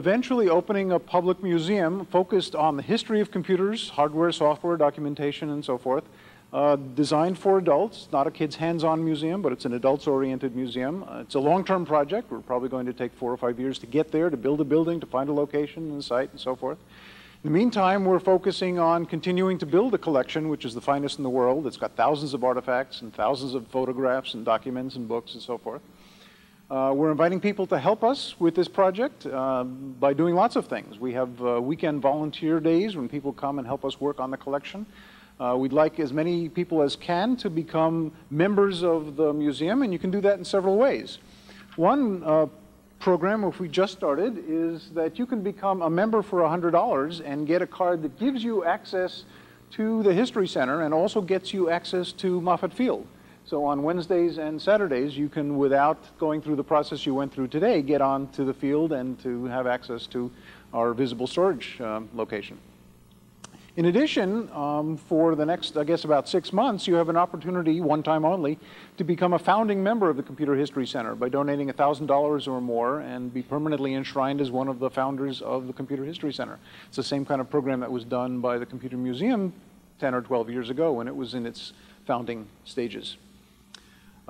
eventually opening a public museum focused on the history of computers, hardware, software, documentation, and so forth, uh, designed for adults, not a kid's hands-on museum, but it's an adults-oriented museum. Uh, it's a long-term project. We're probably going to take four or five years to get there, to build a building, to find a location and site, and so forth. In the meantime, we're focusing on continuing to build a collection, which is the finest in the world. It's got thousands of artifacts and thousands of photographs and documents and books and so forth. Uh, we're inviting people to help us with this project uh, by doing lots of things. We have uh, weekend volunteer days when people come and help us work on the collection. Uh, we'd like as many people as can to become members of the museum, and you can do that in several ways. One uh, program, which we just started, is that you can become a member for $100 and get a card that gives you access to the History Center and also gets you access to Moffett Field. So on Wednesdays and Saturdays, you can, without going through the process you went through today, get on to the field and to have access to our visible storage um, location. In addition, um, for the next, I guess, about six months, you have an opportunity, one time only, to become a founding member of the Computer History Center by donating $1,000 or more and be permanently enshrined as one of the founders of the Computer History Center. It's the same kind of program that was done by the Computer Museum 10 or 12 years ago when it was in its founding stages.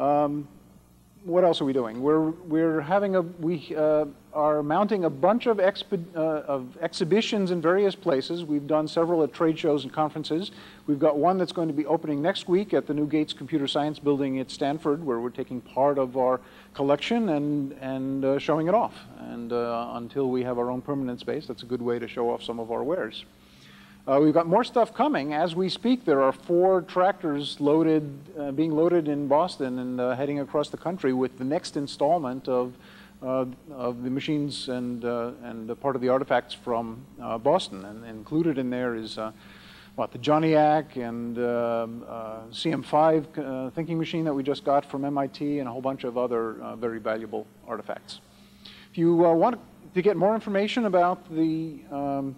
Um, what else are we doing? We're, we're having a, we uh, are mounting a bunch of, expi uh, of exhibitions in various places. We've done several at trade shows and conferences. We've got one that's going to be opening next week at the new Gates Computer Science Building at Stanford, where we're taking part of our collection and, and uh, showing it off. And uh, until we have our own permanent space, that's a good way to show off some of our wares. Uh, we've got more stuff coming. As we speak, there are four tractors loaded, uh, being loaded in Boston and uh, heading across the country with the next installment of, uh, of the machines and, uh, and part of the artifacts from uh, Boston. And included in there is what, the JOHNNIAC and um, CM5 thinking machine that we just got from MIT and a whole bunch of other very valuable artifacts. If you want to get more information about the um,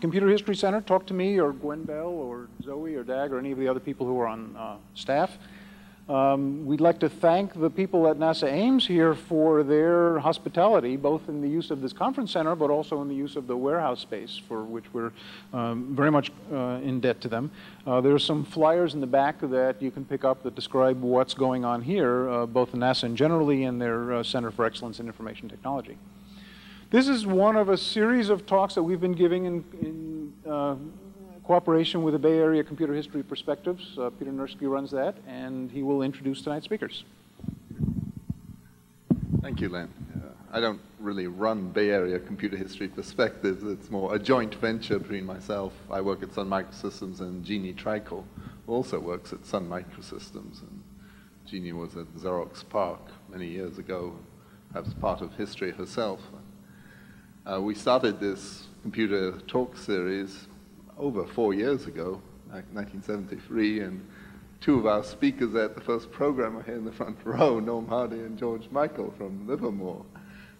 Computer History Center, talk to me or Gwen Bell or Zoe or Dag or any of the other people who are on uh, staff. Um, we'd like to thank the people at NASA Ames here for their hospitality, both in the use of this conference center, but also in the use of the warehouse space, for which we're um, very much uh, in debt to them. Uh, there are some flyers in the back that you can pick up that describe what's going on here, uh, both NASA and generally in their uh, Center for Excellence in Information Technology. This is one of a series of talks that we've been giving in, in uh, cooperation with the Bay Area Computer History Perspectives. Uh, Peter Nurkse runs that, and he will introduce tonight's speakers. Thank you, Len. Uh, I don't really run Bay Area Computer History Perspectives. It's more a joint venture between myself. I work at Sun Microsystems and Jeannie Treichel, who also works at Sun Microsystems. And Jeannie was at Xerox PARC many years ago, perhaps part of history herself. Uh, we started this computer talk series over four years ago, like 1973, and two of our speakers at the first program are here in the front row, Norm Hardy and George Michael from Livermore.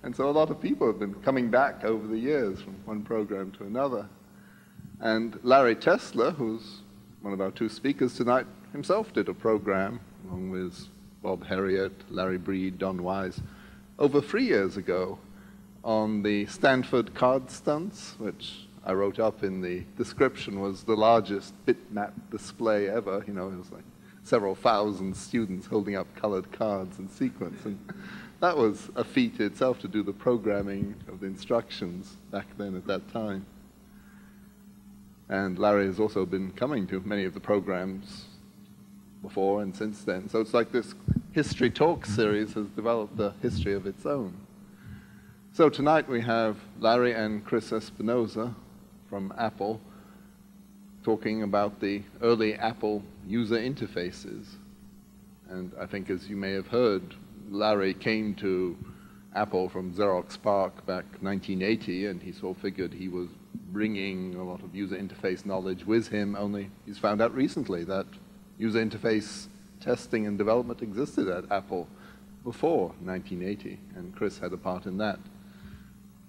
And so a lot of people have been coming back over the years from one program to another. And Larry Tesler, who's one of our two speakers tonight, himself did a program along with Bob Heriot, Larry Breed, Don Wise, over three years ago on the Stanford card stunts, which I wrote up in the description was the largest bitmap display ever. You know, it was like several thousand students holding up colored cards in sequence. And that was a feat itself to do the programming of the instructions back then at that time. And Larry has also been coming to many of the programs before and since then. So it's like this history talk series has developed a history of its own. So tonight we have Larry and Chris Espinosa from Apple talking about the early Apple user interfaces. And I think as you may have heard, Larry came to Apple from Xerox PARC back 1980, and he sort of figured he was bringing a lot of user interface knowledge with him, only he's found out recently that user interface testing and development existed at Apple before 1980, and Chris had a part in that.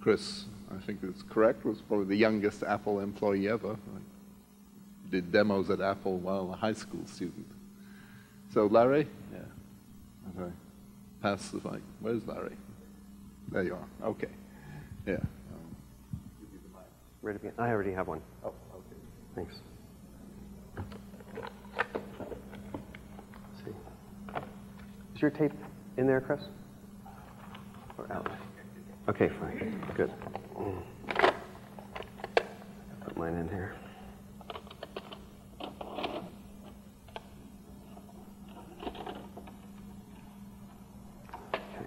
Chris, I think it's correct, was probably the youngest Apple employee ever. I did demos at Apple while a high school student. So Larry, yeah, okay. Pass the mic. Where's Larry? There you are. Okay. Yeah. ready to begin? I already have one. Oh, okay. Thanks. Let's see. Is your tape in there, Chris? Or out? Okay, fine. Good. Put mine in here. Okay.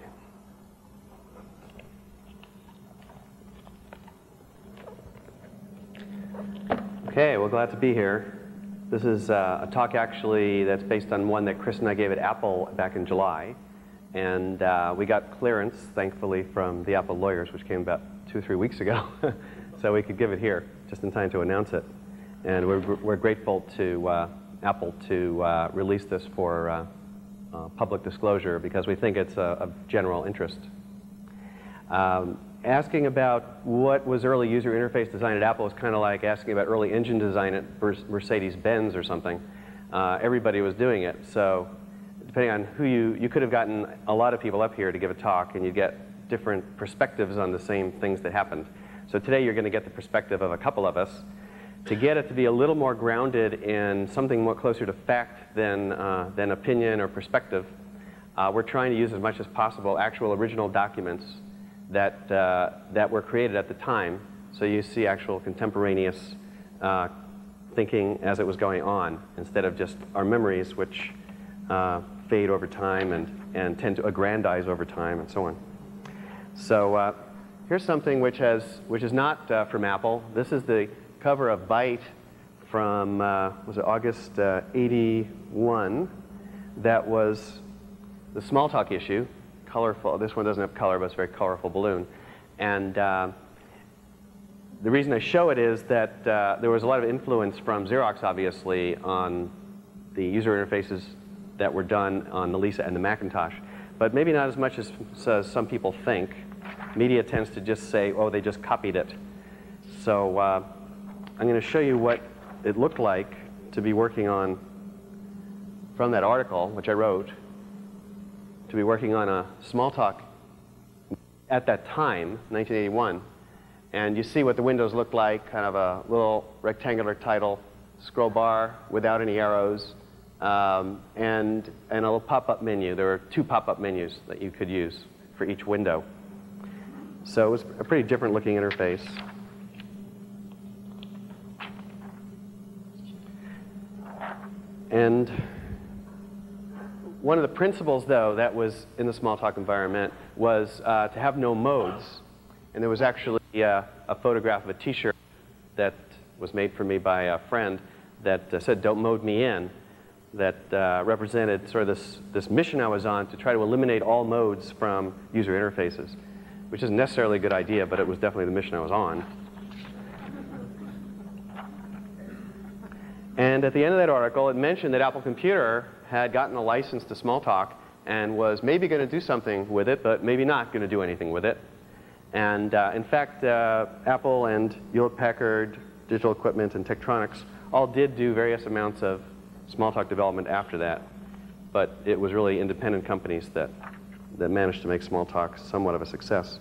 Okay, well, glad to be here. This is uh, a talk actually that's based on one that Chris and I gave at Apple back in July. And uh, we got clearance, thankfully, from the Apple lawyers, which came about two or three weeks ago. so we could give it here just in time to announce it. And we're, we're grateful to uh, Apple to uh, release this for uh, uh, public disclosure because we think it's of general interest. Um, asking about what was early user interface design at Apple is kind of like asking about early engine design at Mercedes-Benz or something. Uh, everybody was doing it, so depending on who you, you could have gotten a lot of people up here to give a talk and you'd get different perspectives on the same things that happened. So today you're going to get the perspective of a couple of us. To get it to be a little more grounded in something more closer to fact than, uh, than opinion or perspective, uh, we're trying to use as much as possible actual original documents that, uh, that were created at the time. So you see actual contemporaneous uh, thinking as it was going on instead of just our memories, which uh, fade over time and, and tend to aggrandize over time and so on. So uh, here's something which, has, which is not uh, from Apple. This is the cover of Byte from, uh, was it August 81? That was the Smalltalk issue colorful. This one doesn't have color, but it's a very colorful balloon. And uh, the reason I show it is that uh, there was a lot of influence from Xerox, obviously, on the user interfaces that were done on the Lisa and the Macintosh. But maybe not as much as, some people think. Media tends to just say, oh, they just copied it. So uh, I'm going to show you what it looked like to be working on from that article, which I wrote, to be working on a Smalltalk at that time, 1981. And you see what the windows looked like, kind of a little rectangular title, scroll bar without any arrows, um, and, and a little pop-up menu. There were two pop-up menus that you could use for each window. So it was a pretty different looking interface. And one of the principles, though, that was in the Smalltalk environment was uh, to have no modes. And there was actually uh, a photograph of a T-shirt that was made for me by a friend that uh, said, don't mode me in, that uh, represented sort of this, this mission I was on to try to eliminate all modes from user interfaces, which isn't necessarily a good idea, but it was definitely the mission I was on. And at the end of that article, it mentioned that Apple Computer had gotten a license to Smalltalk and was maybe going to do something with it, but maybe not going to do anything with it. And uh, in fact, uh, Apple and Hewlett-Packard, Digital Equipment, and Tektronix all did do various amounts of Smalltalk development after that. But it was really independent companies that, that managed to make Smalltalk somewhat of a success.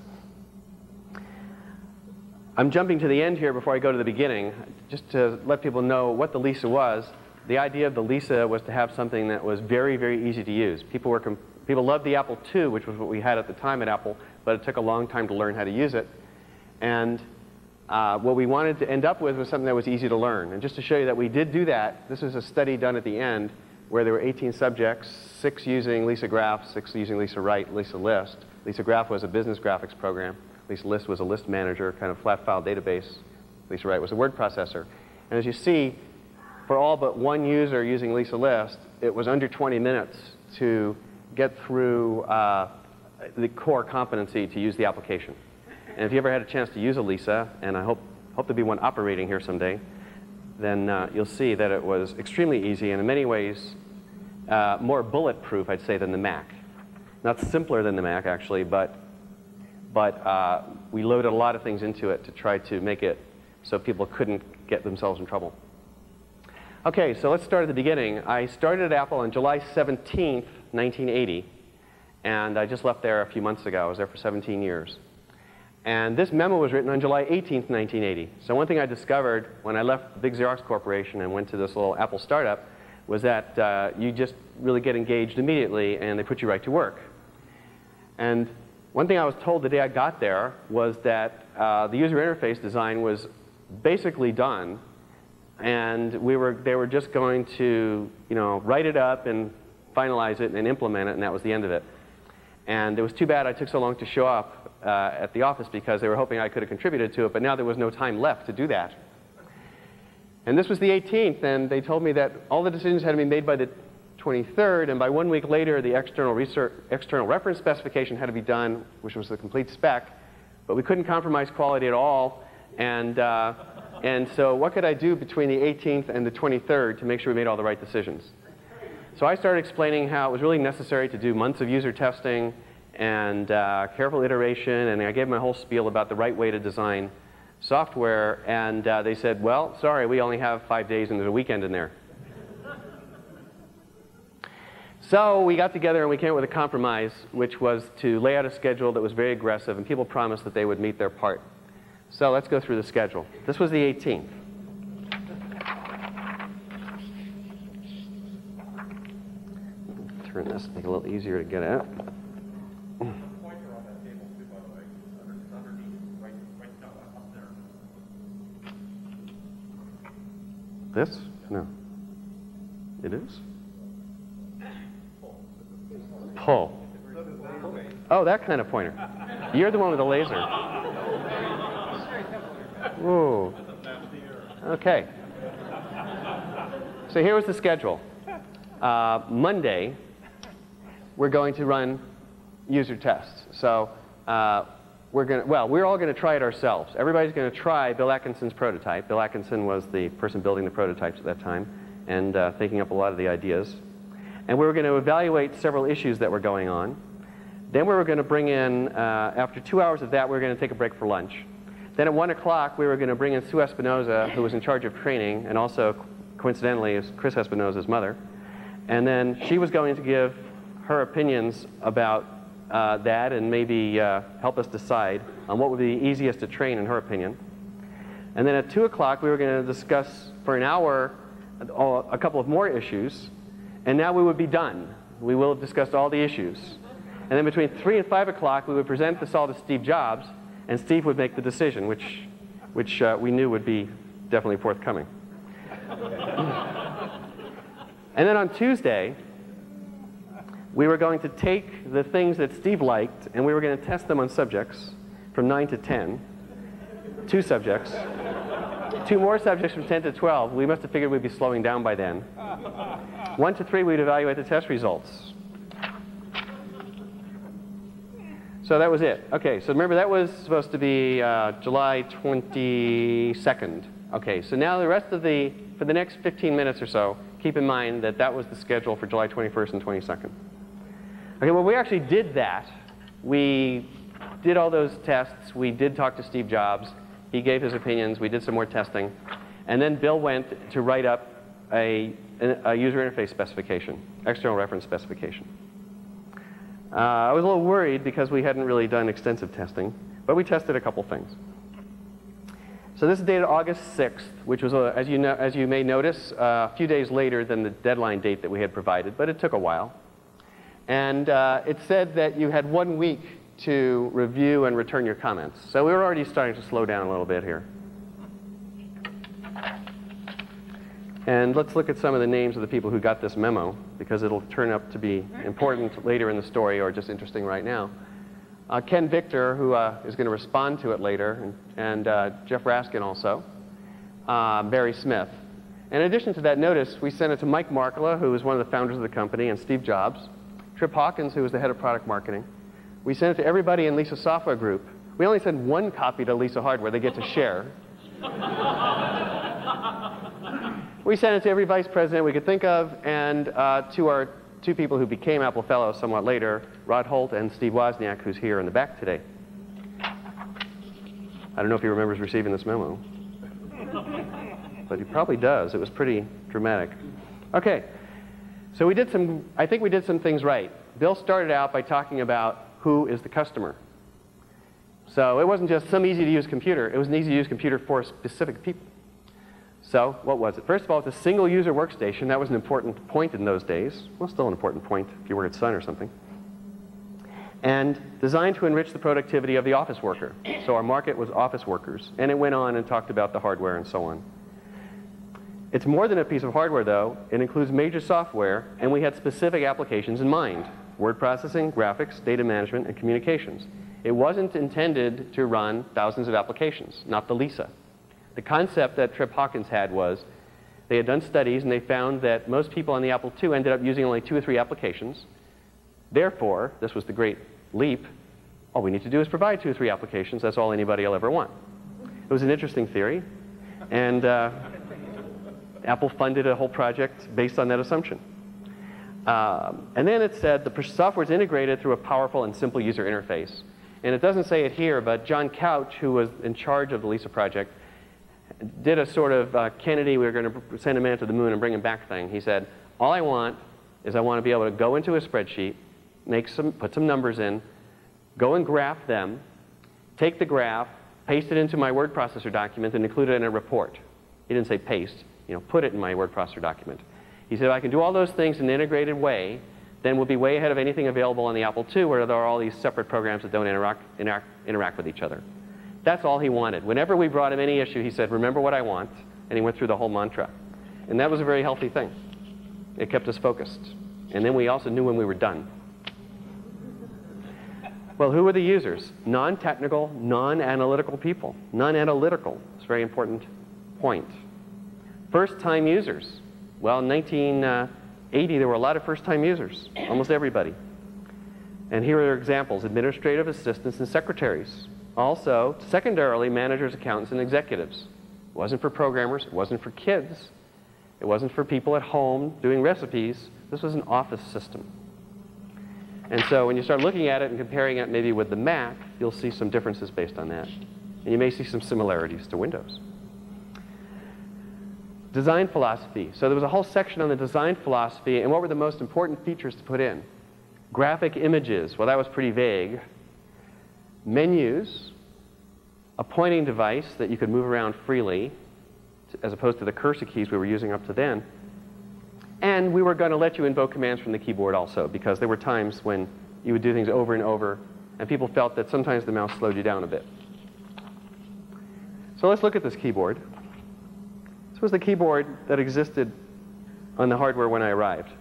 I'm jumping to the end here before I go to the beginning, just to let people know what the Lisa was the idea of the Lisa was to have something that was very, very easy to use. People, were people loved the Apple II, which was what we had at the time at Apple, but it took a long time to learn how to use it. And uh, what we wanted to end up with was something that was easy to learn. And just to show you that we did do that, this is a study done at the end where there were 18 subjects, six using Lisa Graph, six using Lisa Write, Lisa List. Lisa Graph was a business graphics program. Lisa List was a list manager, kind of flat file database. Lisa Write was a word processor. And as you see, for all but one user using Lisa List, it was under 20 minutes to get through uh, the core competency to use the application. And if you ever had a chance to use a Lisa, and I hope, hope to be one operating here someday, then uh, you'll see that it was extremely easy and in many ways uh, more bulletproof, I'd say, than the Mac. Not simpler than the Mac, actually, but, but uh, we loaded a lot of things into it to try to make it so people couldn't get themselves in trouble. Okay, so let's start at the beginning. I started at Apple on July 17th, 1980, and I just left there a few months ago. I was there for 17 years. And this memo was written on July 18, 1980. So one thing I discovered when I left big Xerox Corporation and went to this little Apple startup was that uh, you just really get engaged immediately and they put you right to work. And one thing I was told the day I got there was that uh, the user interface design was basically done and we were, they were just going to you know, write it up and finalize it and implement it and that was the end of it. And it was too bad I took so long to show up uh, at the office because they were hoping I could have contributed to it, but now there was no time left to do that. And this was the 18th, and they told me that all the decisions had to be made by the 23rd, and by one week later, the external, research, external reference specification had to be done, which was the complete spec. But we couldn't compromise quality at all, and, uh, and so what could I do between the 18th and the 23rd to make sure we made all the right decisions? So I started explaining how it was really necessary to do months of user testing, and uh, careful iteration, and I gave my whole spiel about the right way to design software, and uh, they said, well, sorry, we only have five days and there's a weekend in there. so we got together and we came up with a compromise, which was to lay out a schedule that was very aggressive, and people promised that they would meet their part. So let's go through the schedule. This was the 18th. Turn this, make it a little easier to get at. This? No. It is? Pull. Oh, that kind of pointer. You're the one with the laser. Whoa. Okay. So here was the schedule. Uh, Monday, we're going to run user tests. So uh, we're going to, well, we're all going to try it ourselves. Everybody's going to try Bill Atkinson's prototype. Bill Atkinson was the person building the prototypes at that time and uh, thinking up a lot of the ideas. And we were going to evaluate several issues that were going on. Then we were going to bring in, uh, after two hours of that, we were going to take a break for lunch. Then at 1 o'clock, we were going to bring in Sue Espinosa, who was in charge of training, and also, coincidentally, is Chris Espinosa's mother. And then she was going to give her opinions about uh, that and maybe uh, help us decide on what would be easiest to train in her opinion. And then at 2 o'clock, we were going to discuss for an hour a couple of more issues, and now we would be done. We will have discussed all the issues. And then between 3 and 5 o'clock, we would present this all to Steve Jobs, and Steve would make the decision, which, which uh, we knew would be definitely forthcoming. and then on Tuesday, we were going to take the things that Steve liked and we were going to test them on subjects from 9 to 10. Two subjects. Two more subjects from 10 to 12. We must have figured we'd be slowing down by then. 1 to 3, we'd evaluate the test results. So that was it. Okay, so remember that was supposed to be uh, July 22nd. Okay, so now the rest of the, for the next 15 minutes or so, keep in mind that that was the schedule for July 21st and 22nd. Okay, well, we actually did that. We did all those tests. We did talk to Steve Jobs. He gave his opinions. We did some more testing. And then Bill went to write up a, a user interface specification, external reference specification. Uh, I was a little worried because we hadn't really done extensive testing, but we tested a couple things. So this is dated August 6th, which was, uh, as, you know, as you may notice, uh, a few days later than the deadline date that we had provided, but it took a while. And uh, it said that you had one week to review and return your comments. So we were already starting to slow down a little bit here. And let's look at some of the names of the people who got this memo, because it'll turn up to be important later in the story or just interesting right now. Uh, Ken Victor, who uh, is going to respond to it later, and, and uh, Jeff Raskin also. Uh, Barry Smith. In addition to that notice, we sent it to Mike Markkula, who is one of the founders of the company, and Steve Jobs. Trip Hawkins, who was the head of product marketing. We sent it to everybody in Lisa Software Group. We only send one copy to Lisa Hardware. They get to share. we sent it to every vice president we could think of and uh, to our two people who became Apple Fellows somewhat later, Rod Holt and Steve Wozniak, who's here in the back today. I don't know if he remembers receiving this memo, but he probably does. It was pretty dramatic. Okay, so we did some, I think we did some things right. Bill started out by talking about who is the customer. So it wasn't just some easy to use computer, it was an easy to use computer for specific people. So what was it? First of all, it's a single user workstation. That was an important point in those days. Well, still an important point if you work at Sun or something. And designed to enrich the productivity of the office worker. So our market was office workers. And it went on and talked about the hardware and so on. It's more than a piece of hardware, though. It includes major software, and we had specific applications in mind. Word processing, graphics, data management, and communications. It wasn't intended to run thousands of applications, not the Lisa. The concept that Trip Hawkins had was they had done studies and they found that most people on the Apple II ended up using only two or three applications. Therefore, this was the great leap, all we need to do is provide two or three applications. That's all anybody will ever want. It was an interesting theory. And uh, Apple funded a whole project based on that assumption. Um, and then it said the software is integrated through a powerful and simple user interface. And it doesn't say it here, but John Couch, who was in charge of the LISA project, did a sort of uh, Kennedy, we were going to send a man to the moon and bring him back thing. He said, all I want is I want to be able to go into a spreadsheet, make some, put some numbers in, go and graph them, take the graph, paste it into my word processor document, and include it in a report. He didn't say paste, you know, put it in my word processor document. He said, if I can do all those things in an integrated way, then we'll be way ahead of anything available on the Apple II where there are all these separate programs that don't interact, interact, interact with each other. That's all he wanted. Whenever we brought him any issue, he said, remember what I want, and he went through the whole mantra. And that was a very healthy thing. It kept us focused. And then we also knew when we were done. Well, who were the users? Non-technical, non-analytical people. Non-analytical. It's a very important point. First-time users. Well, in 1980, there were a lot of first-time users, almost everybody. And here are examples, administrative assistants and secretaries. Also, secondarily, managers, accountants, and executives. It wasn't for programmers. It wasn't for kids. It wasn't for people at home doing recipes. This was an office system. And so when you start looking at it and comparing it maybe with the Mac, you'll see some differences based on that. And you may see some similarities to Windows. Design philosophy. So there was a whole section on the design philosophy and what were the most important features to put in. Graphic images. Well, that was pretty vague menus, a pointing device that you could move around freely, as opposed to the cursor keys we were using up to then. And we were going to let you invoke commands from the keyboard also, because there were times when you would do things over and over, and people felt that sometimes the mouse slowed you down a bit. So let's look at this keyboard. This was the keyboard that existed on the hardware when I arrived.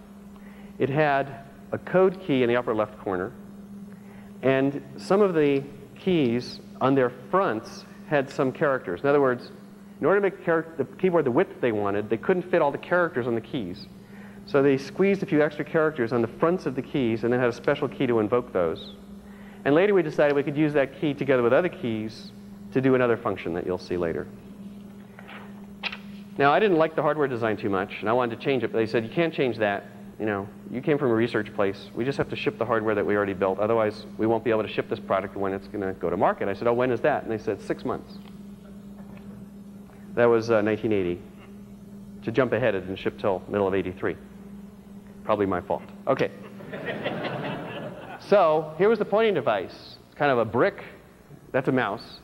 It had a code key in the upper left corner, and some of the keys on their fronts had some characters. In other words, in order to make the keyboard the width they wanted, they couldn't fit all the characters on the keys. So they squeezed a few extra characters on the fronts of the keys and then had a special key to invoke those. And later we decided we could use that key together with other keys to do another function that you'll see later. Now, I didn't like the hardware design too much, and I wanted to change it, but they said, you can't change that you know, you came from a research place. We just have to ship the hardware that we already built. Otherwise, we won't be able to ship this product when it's going to go to market. I said, oh, when is that? And they said, six months. That was uh, 1980. To jump ahead, it didn't ship till middle of 83. Probably my fault. Okay. so here was the pointing device. It's kind of a brick. That's a mouse.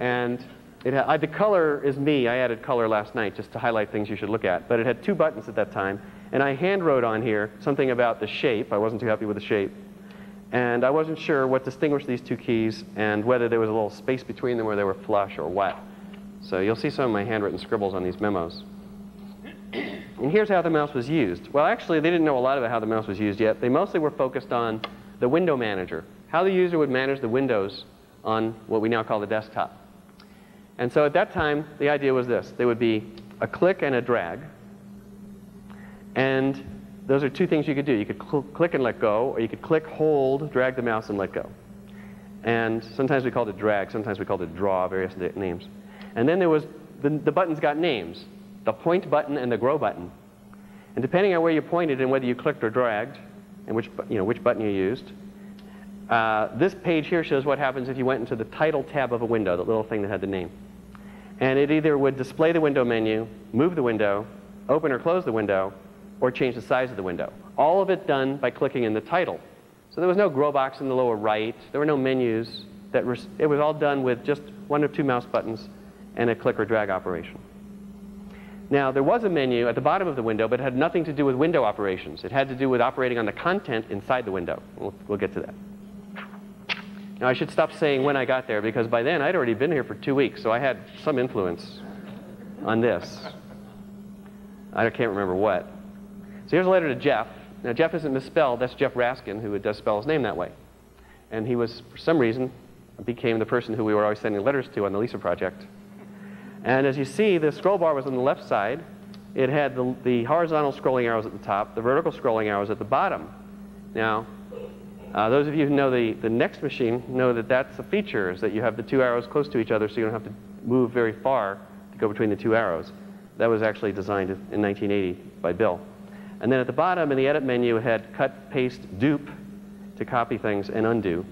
And I, the color is me. I added color last night just to highlight things you should look at. But it had two buttons at that time. And I hand wrote on here something about the shape. I wasn't too happy with the shape. And I wasn't sure what distinguished these two keys and whether there was a little space between them where they were flush or what. So you'll see some of my handwritten scribbles on these memos. And here's how the mouse was used. Well, actually, they didn't know a lot about how the mouse was used yet. They mostly were focused on the window manager, how the user would manage the windows on what we now call the desktop. And so at that time, the idea was this. There would be a click and a drag. And those are two things you could do. You could cl click and let go, or you could click, hold, drag the mouse, and let go. And sometimes we called it drag, sometimes we called it draw, various names. And then there was, the, the buttons got names, the point button and the grow button. And depending on where you pointed and whether you clicked or dragged, and which, you know, which button you used, uh, this page here shows what happens if you went into the title tab of a window, that little thing that had the name. And it either would display the window menu, move the window, open or close the window, or change the size of the window. All of it done by clicking in the title. So there was no grow box in the lower right. There were no menus. that it was all done with just one or two mouse buttons and a click or drag operation. Now, there was a menu at the bottom of the window, but it had nothing to do with window operations. It had to do with operating on the content inside the window. We'll, we'll get to that. Now, I should stop saying when I got there, because by then I'd already been here for two weeks, so I had some influence on this. I can't remember what. So here's a letter to Jeff. Now, Jeff isn't misspelled. That's Jeff Raskin, who does spell his name that way. And he was, for some reason, became the person who we were always sending letters to on the Lisa project. And as you see, the scroll bar was on the left side. It had the, the horizontal scrolling arrows at the top, the vertical scrolling arrows at the bottom. Now, uh, those of you who know the, the NeXT machine know that that's a feature, is that you have the two arrows close to each other so you don't have to move very far to go between the two arrows. That was actually designed in 1980 by Bill. And then at the bottom in the edit menu, it had cut, paste, dupe to copy things and undo.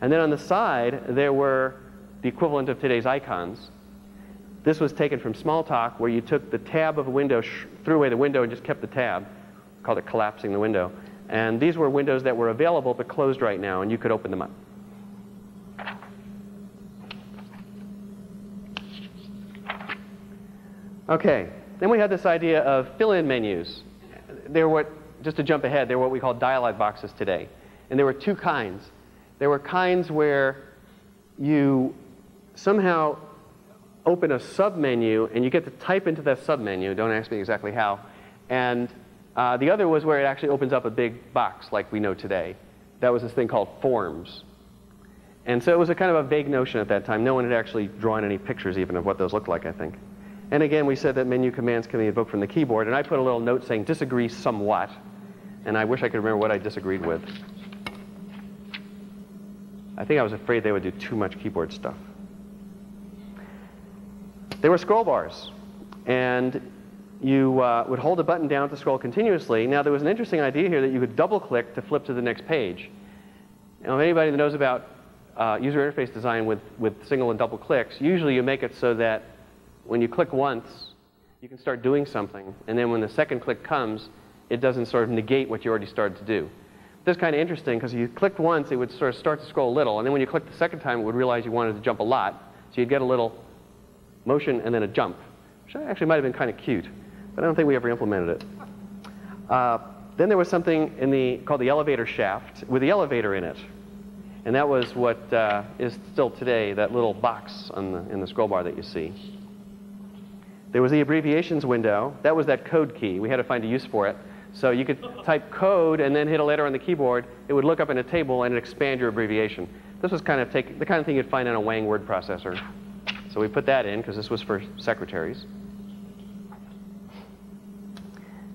And then on the side, there were the equivalent of today's icons. This was taken from Smalltalk, where you took the tab of a window, threw away the window, and just kept the tab. Called it collapsing the window. And these were windows that were available but closed right now, and you could open them up. Okay, then we had this idea of fill-in menus. They're what, just to jump ahead, they're what we call dialog boxes today. And there were two kinds. There were kinds where you somehow open a submenu and you get to type into that submenu. Don't ask me exactly how. And uh, the other was where it actually opens up a big box like we know today. That was this thing called forms. And so it was a kind of a vague notion at that time. No one had actually drawn any pictures even of what those looked like, I think. And again, we said that menu commands can be invoked from the keyboard. And I put a little note saying disagree somewhat. And I wish I could remember what I disagreed with. I think I was afraid they would do too much keyboard stuff. They were scroll bars. And you uh, would hold a button down to scroll continuously. Now, there was an interesting idea here that you could double click to flip to the next page. Now, if anybody that knows about uh, user interface design with, with single and double clicks, usually you make it so that when you click once, you can start doing something. And then when the second click comes, it doesn't sort of negate what you already started to do. This is kind of interesting because if you clicked once, it would sort of start to scroll a little. And then when you clicked the second time, it would realize you wanted to jump a lot. So you'd get a little motion and then a jump, which actually might have been kind of cute. But I don't think we ever implemented it. Uh, then there was something in the, called the elevator shaft with the elevator in it. And that was what uh, is still today, that little box on the, in the scroll bar that you see. There was the abbreviations window. That was that code key. We had to find a use for it. So you could type code and then hit a letter on the keyboard. It would look up in a table and expand your abbreviation. This was kind of take, the kind of thing you'd find on a Wang word processor. So we put that in because this was for secretaries.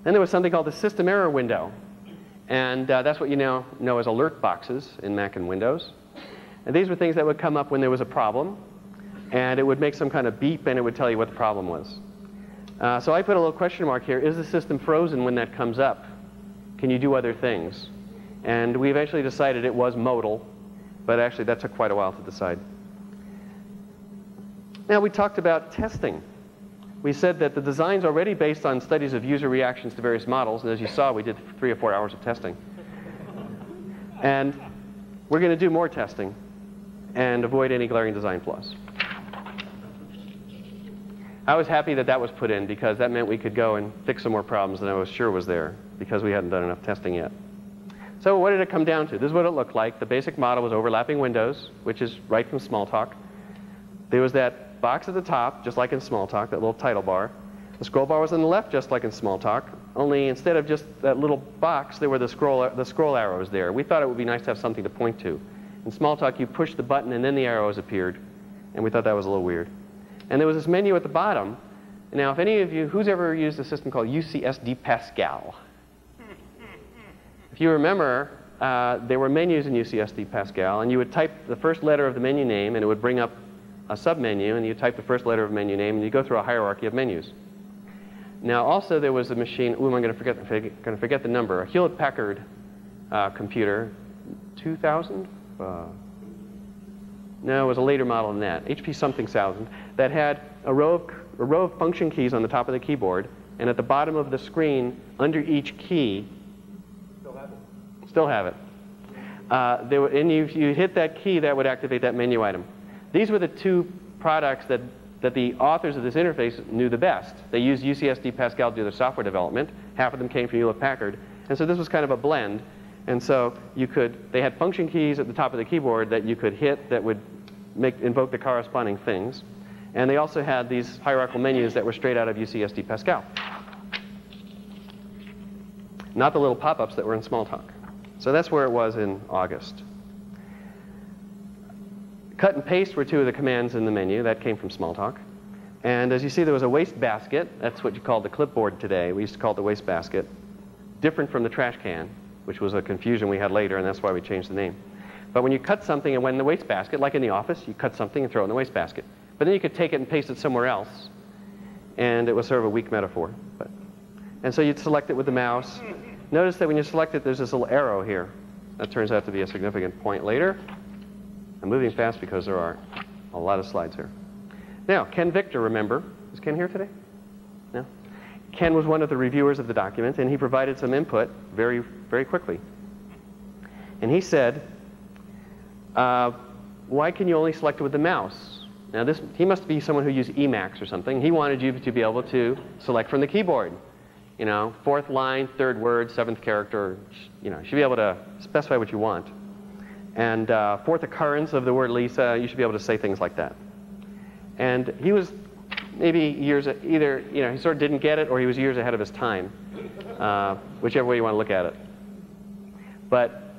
Then there was something called the system error window. And uh, that's what you now know as alert boxes in Mac and Windows. And these were things that would come up when there was a problem and it would make some kind of beep and it would tell you what the problem was. Uh, so I put a little question mark here. Is the system frozen when that comes up? Can you do other things? And we eventually decided it was modal, but actually that took quite a while to decide. Now we talked about testing. We said that the design's already based on studies of user reactions to various models, and as you saw, we did three or four hours of testing. And we're going to do more testing and avoid any glaring design flaws. I was happy that that was put in because that meant we could go and fix some more problems than I was sure was there because we hadn't done enough testing yet. So what did it come down to? This is what it looked like. The basic model was overlapping windows, which is right from Smalltalk. There was that box at the top, just like in Smalltalk, that little title bar. The scroll bar was on the left, just like in Smalltalk, only instead of just that little box, there were the scroll, the scroll arrows there. We thought it would be nice to have something to point to. In Smalltalk, you pushed the button and then the arrows appeared, and we thought that was a little weird. And there was this menu at the bottom. Now, if any of you, who's ever used a system called UCSD Pascal? If you remember, uh, there were menus in UCSD Pascal, and you would type the first letter of the menu name, and it would bring up a submenu, and you type the first letter of menu name, and you go through a hierarchy of menus. Now, also there was a machine, ooh, I'm going to forget, going to forget the number, a Hewlett-Packard uh, computer, 2000? Uh, no, it was a later model than that, HP something thousand that had a row, of, a row of function keys on the top of the keyboard, and at the bottom of the screen, under each key, still have it. Still have it. Uh, were, and if you hit that key, that would activate that menu item. These were the two products that, that the authors of this interface knew the best. They used UCSD Pascal to do their software development. Half of them came from Hewlett-Packard. And so this was kind of a blend. And so you could, they had function keys at the top of the keyboard that you could hit that would make, invoke the corresponding things. And they also had these hierarchical menus that were straight out of UCSD Pascal. Not the little pop-ups that were in Smalltalk. So that's where it was in August. Cut and paste were two of the commands in the menu. That came from Smalltalk. And as you see, there was a waste basket. That's what you call the clipboard today. We used to call it the waste basket. Different from the trash can, which was a confusion we had later, and that's why we changed the name. But when you cut something and went in the waste basket, like in the office, you cut something and throw it in the waste basket. But then you could take it and paste it somewhere else. And it was sort of a weak metaphor. But, and so you'd select it with the mouse. Notice that when you select it, there's this little arrow here. That turns out to be a significant point later. I'm moving fast because there are a lot of slides here. Now, Ken Victor, remember, is Ken here today? No? Ken was one of the reviewers of the document, and he provided some input very, very quickly. And he said, uh, why can you only select it with the mouse? Now, this, he must be someone who used Emacs or something. He wanted you to be able to select from the keyboard. You know, fourth line, third word, seventh character, you know, you should be able to specify what you want. And uh, fourth occurrence of the word Lisa, you should be able to say things like that. And he was maybe years, either, you know, he sort of didn't get it or he was years ahead of his time, uh, whichever way you want to look at it. But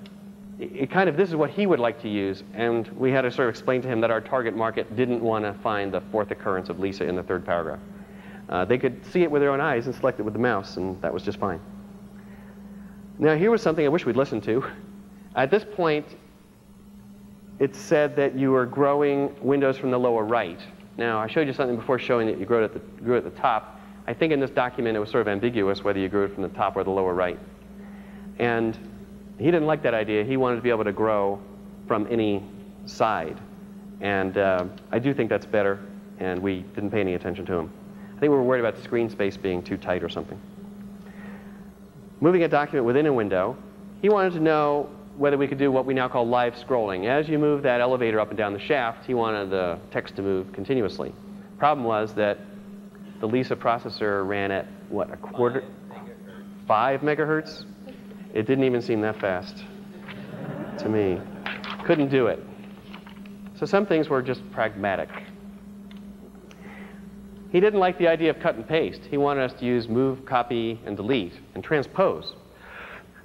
it kind of, this is what he would like to use. And we had to sort of explain to him that our target market didn't want to find the fourth occurrence of Lisa in the third paragraph. Uh, they could see it with their own eyes and select it with the mouse, and that was just fine. Now, here was something I wish we'd listened to. At this point, it said that you were growing windows from the lower right. Now, I showed you something before showing that you grew it at the, grew at the top. I think in this document it was sort of ambiguous whether you grew it from the top or the lower right. And he didn't like that idea. He wanted to be able to grow from any side. And uh, I do think that's better, and we didn't pay any attention to him. I think we were worried about screen space being too tight or something. Moving a document within a window, he wanted to know whether we could do what we now call live scrolling. As you move that elevator up and down the shaft, he wanted the text to move continuously. Problem was that the Lisa processor ran at, what, a quarter? Five megahertz? It didn't even seem that fast to me. Couldn't do it. So some things were just pragmatic. He didn't like the idea of cut and paste. He wanted us to use move, copy, and delete, and transpose.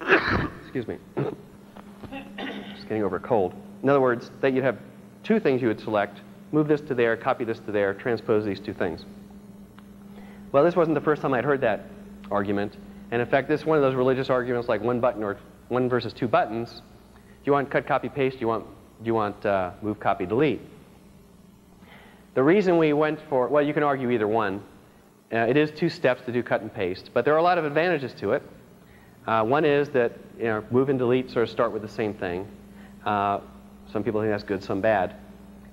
Excuse me. Just getting over a cold. In other words, that you'd have two things you would select, move this to there, copy this to there, transpose these two things. Well, this wasn't the first time I'd heard that argument. And in fact, this is one of those religious arguments like one button or one versus two buttons. Do you want cut, copy, paste? Do you want, do you want uh, move, copy, delete? The reason we went for, well, you can argue either one. Uh, it is two steps to do cut and paste, but there are a lot of advantages to it. Uh, one is that you know, move and delete sort of start with the same thing. Uh, some people think that's good, some bad.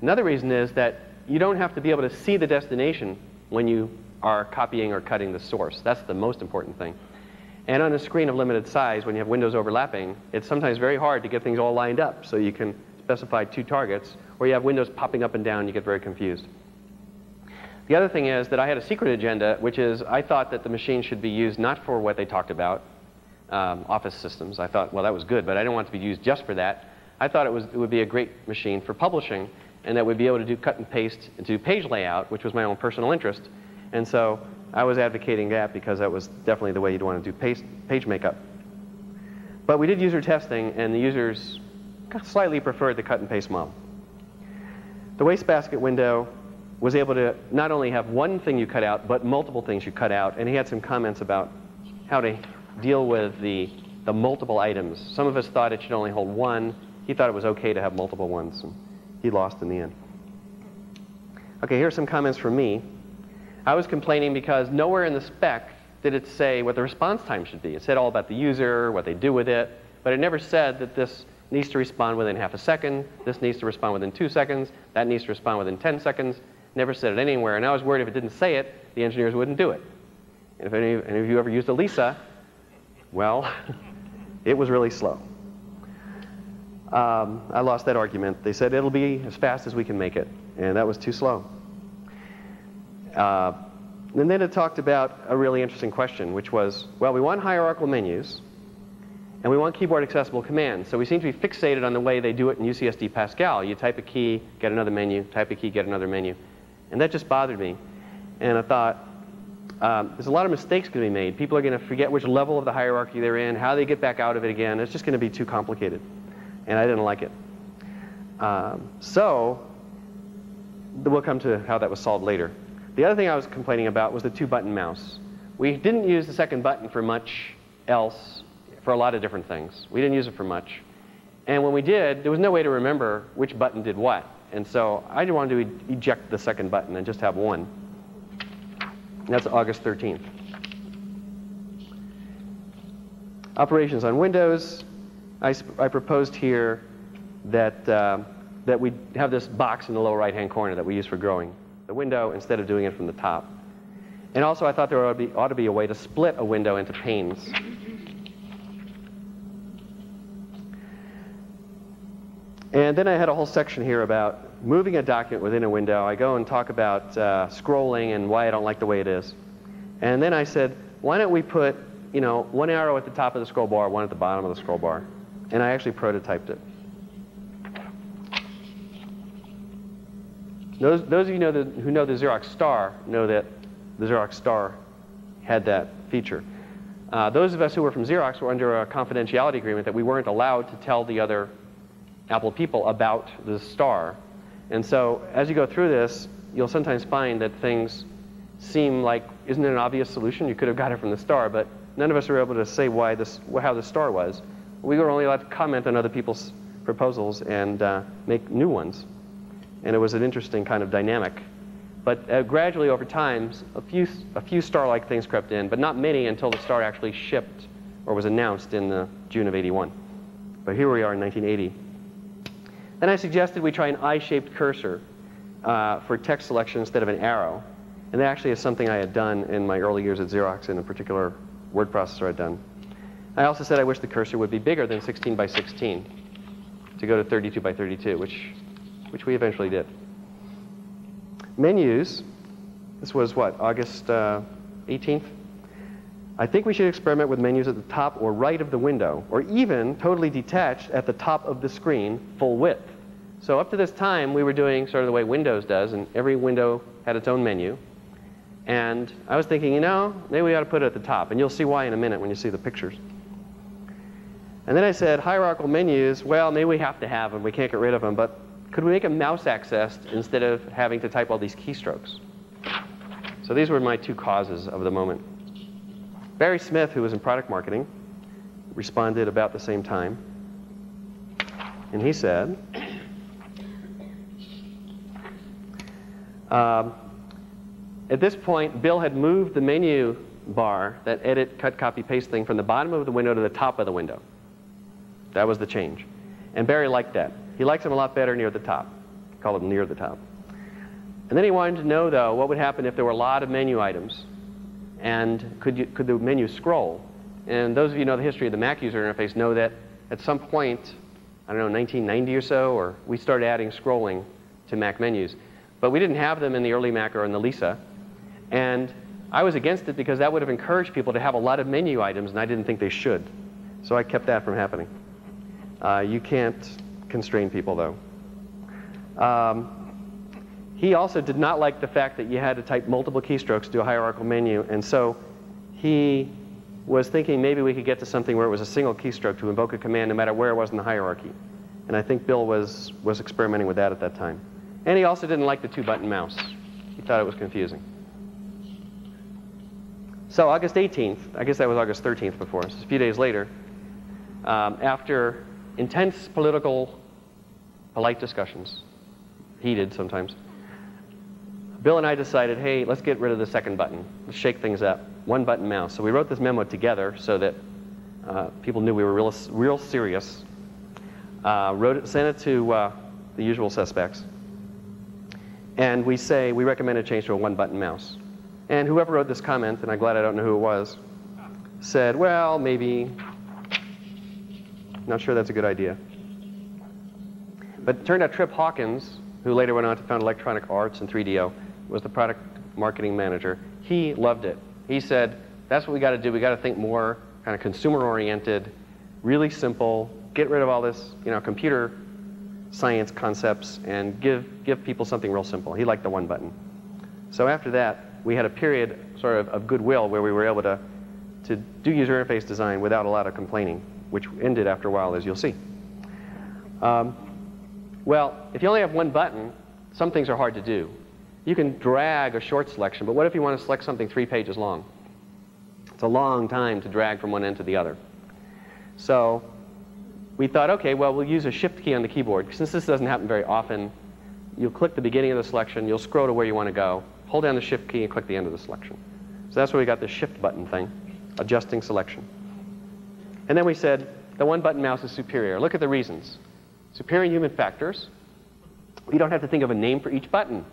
Another reason is that you don't have to be able to see the destination when you are copying or cutting the source. That's the most important thing. And on a screen of limited size, when you have windows overlapping, it's sometimes very hard to get things all lined up so you can specify two targets or you have windows popping up and down, you get very confused. The other thing is that I had a secret agenda, which is I thought that the machine should be used not for what they talked about, um, office systems. I thought, well, that was good, but I didn't want it to be used just for that. I thought it, was, it would be a great machine for publishing, and that we'd be able to do cut and paste and do page layout, which was my own personal interest. And so I was advocating that because that was definitely the way you'd want to do page, page makeup. But we did user testing, and the users slightly preferred the cut and paste model. The wastebasket window was able to not only have one thing you cut out, but multiple things you cut out. And he had some comments about how to deal with the, the multiple items. Some of us thought it should only hold one. He thought it was okay to have multiple ones. And he lost in the end. Okay, here's some comments from me. I was complaining because nowhere in the spec did it say what the response time should be. It said all about the user, what they do with it, but it never said that this needs to respond within half a second. This needs to respond within two seconds. That needs to respond within 10 seconds. Never said it anywhere. And I was worried if it didn't say it, the engineers wouldn't do it. And if any, any of you ever used a Lisa, well, it was really slow. Um, I lost that argument. They said it'll be as fast as we can make it, and that was too slow. Uh, and then it talked about a really interesting question, which was, well, we want hierarchical menus, and we want keyboard accessible commands. So we seem to be fixated on the way they do it in UCSD Pascal. You type a key, get another menu, type a key, get another menu. And that just bothered me. And I thought, um, there's a lot of mistakes going to be made. People are going to forget which level of the hierarchy they're in, how they get back out of it again. It's just going to be too complicated. And I didn't like it. Um, so we'll come to how that was solved later. The other thing I was complaining about was the two-button mouse. We didn't use the second button for much else, for a lot of different things. We didn't use it for much. And when we did, there was no way to remember which button did what. And so I just wanted to eject the second button and just have one. And that's August 13th. Operations on Windows. I, I proposed here that, uh, that we have this box in the lower right-hand corner that we use for growing the window instead of doing it from the top. And also I thought there ought to be, ought to be a way to split a window into panes. And then I had a whole section here about moving a document within a window. I go and talk about uh, scrolling and why I don't like the way it is. And then I said, why don't we put, you know, one arrow at the top of the scroll bar, one at the bottom of the scroll bar. And I actually prototyped it. Those, those of you know the, who know the Xerox Star know that the Xerox Star had that feature. Uh, those of us who were from Xerox were under a confidentiality agreement that we weren't allowed to tell the other Apple people about the Star. And so as you go through this, you'll sometimes find that things seem like, isn't it an obvious solution? You could have got it from the Star, but none of us were able to say why this, how the Star was. We were only allowed to comment on other people's proposals and uh, make new ones and it was an interesting kind of dynamic. But uh, gradually over time, a few, a few star-like things crept in, but not many until the star actually shipped or was announced in June of 81. But here we are in 1980. Then I suggested we try an eye-shaped cursor uh, for text selection instead of an arrow. And that actually is something I had done in my early years at Xerox in a particular word processor I'd done. I also said I wish the cursor would be bigger than 16 by 16 to go to 32 by 32, which which we eventually did. Menus, this was what, August uh, 18th? I think we should experiment with menus at the top or right of the window, or even totally detached at the top of the screen, full width. So up to this time, we were doing sort of the way Windows does, and every window had its own menu. And I was thinking, you know, maybe we ought to put it at the top, and you'll see why in a minute when you see the pictures. And then I said, hierarchical menus, well, maybe we have to have them. We can't get rid of them, but could we make them mouse accessed instead of having to type all these keystrokes? So these were my two causes of the moment. Barry Smith, who was in product marketing, responded about the same time. And he said, um, at this point, Bill had moved the menu bar, that edit, cut, copy, paste thing, from the bottom of the window to the top of the window. That was the change. And Barry liked that. He likes them a lot better near the top. Call them near the top. And then he wanted to know, though, what would happen if there were a lot of menu items. And could, you, could the menu scroll? And those of you know the history of the Mac user interface know that at some point, I don't know, 1990 or so, or we started adding scrolling to Mac menus. But we didn't have them in the early Mac or in the Lisa. And I was against it because that would have encouraged people to have a lot of menu items, and I didn't think they should. So I kept that from happening. Uh, you can't constrain people, though. Um, he also did not like the fact that you had to type multiple keystrokes to do a hierarchical menu, and so he was thinking maybe we could get to something where it was a single keystroke to invoke a command no matter where it was in the hierarchy. And I think Bill was, was experimenting with that at that time. And he also didn't like the two-button mouse. He thought it was confusing. So August 18th, I guess that was August 13th before, so a few days later, um, after intense political, polite discussions, heated sometimes. Bill and I decided, hey, let's get rid of the second button. Let's shake things up. One button mouse. So we wrote this memo together so that uh, people knew we were real, real serious. Uh, wrote it, sent it to uh, the usual suspects. And we say we recommend a change to a one button mouse. And whoever wrote this comment, and I'm glad I don't know who it was, said, well, maybe not sure that's a good idea. But it turned out Trip Hawkins, who later went on to found Electronic Arts and 3DO, was the product marketing manager. He loved it. He said, that's what we got to do. We got to think more kind of consumer oriented, really simple, get rid of all this, you know, computer science concepts and give, give people something real simple. He liked the one button. So after that, we had a period sort of of goodwill where we were able to, to do user interface design without a lot of complaining, which ended after a while, as you'll see. Um, well, if you only have one button, some things are hard to do. You can drag a short selection, but what if you want to select something three pages long? It's a long time to drag from one end to the other. So we thought, okay, well, we'll use a shift key on the keyboard. Since this doesn't happen very often, you'll click the beginning of the selection, you'll scroll to where you want to go, hold down the shift key and click the end of the selection. So that's where we got the shift button thing, adjusting selection. And then we said, the one button mouse is superior. Look at the reasons. Superior human factors. You don't have to think of a name for each button.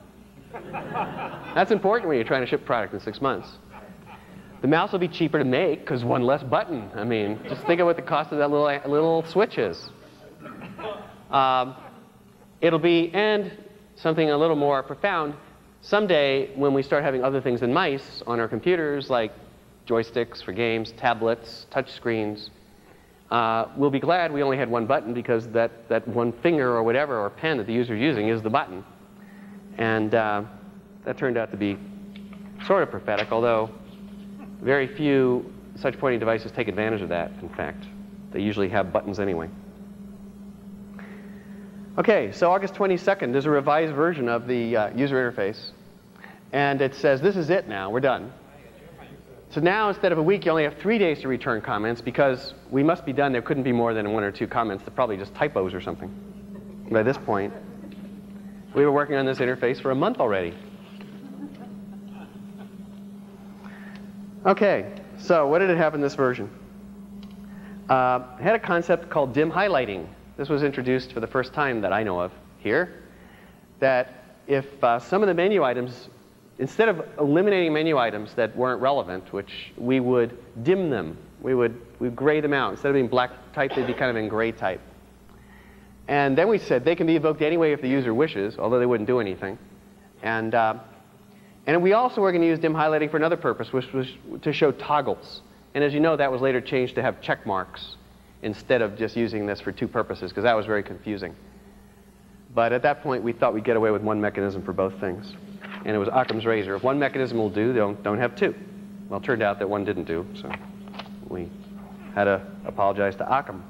That's important when you're trying to ship product in six months. The mouse will be cheaper to make because one less button. I mean, just think of what the cost of that little, little switch is. Um, it'll be, and something a little more profound, someday when we start having other things than mice on our computers, like joysticks for games, tablets, touch screens, uh, we'll be glad we only had one button because that, that one finger or whatever or pen that the user is using is the button. And uh, that turned out to be sort of prophetic, although very few such pointing devices take advantage of that, in fact. They usually have buttons anyway. Okay, so August 22nd, there's a revised version of the uh, user interface. And it says, this is it now, we're done. So now, instead of a week, you only have three days to return comments because we must be done. There couldn't be more than one or two comments. They're probably just typos or something by this point. We were working on this interface for a month already. Okay, so what did it have in this version? Uh, had a concept called dim highlighting. This was introduced for the first time that I know of here. That if uh, some of the menu items instead of eliminating menu items that weren't relevant, which we would dim them, we would we gray them out. Instead of being black type, they'd be kind of in gray type. And then we said they can be evoked anyway if the user wishes, although they wouldn't do anything. And, uh, and we also were going to use dim highlighting for another purpose, which was to show toggles. And as you know, that was later changed to have check marks instead of just using this for two purposes, because that was very confusing. But at that point, we thought we'd get away with one mechanism for both things and it was Occam's razor. If one mechanism will do, don't, don't have two. Well, it turned out that one didn't do, so we had to apologize to Occam.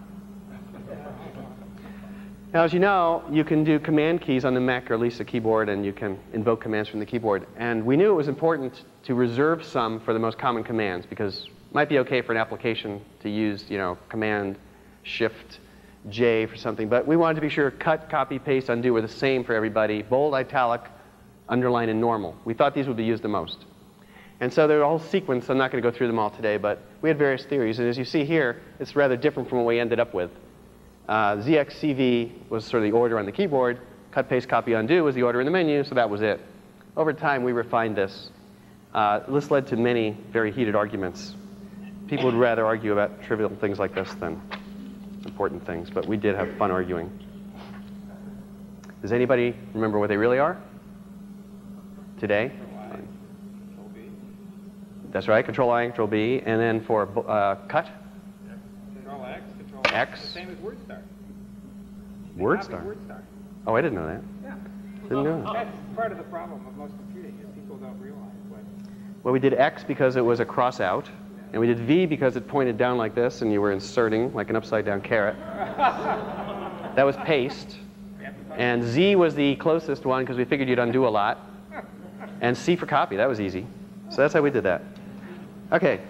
Now, as you know, you can do command keys on the Mac or Lisa keyboard, and you can invoke commands from the keyboard. And we knew it was important to reserve some for the most common commands, because it might be okay for an application to use, you know, Command, Shift, J for something, but we wanted to be sure cut, copy, paste, undo were the same for everybody. Bold, italic, underline, and normal. We thought these would be used the most. And so there's a whole sequence. I'm not going to go through them all today, but we had various theories. And as you see here, it's rather different from what we ended up with. Uh, ZXCV was sort of the order on the keyboard. Cut, paste, copy, undo was the order in the menu, so that was it. Over time, we refined this. Uh, this led to many very heated arguments. People would rather argue about trivial things like this than important things, but we did have fun arguing. Does anybody remember what they really are? today. That's right, Control I, Control B, and then for uh, cut. X, The same as WordStar. WordStar. WordStar. Oh, I didn't know that. Yeah. Didn't know. That's part of the problem of most computing is people don't realize what. Well, we did X because it was a cross out, and we did V because it pointed down like this, and you were inserting like an upside down caret. that was paste. And Z was the closest one because we figured you'd undo a lot and C for copy. That was easy. So that's how we did that. Okay,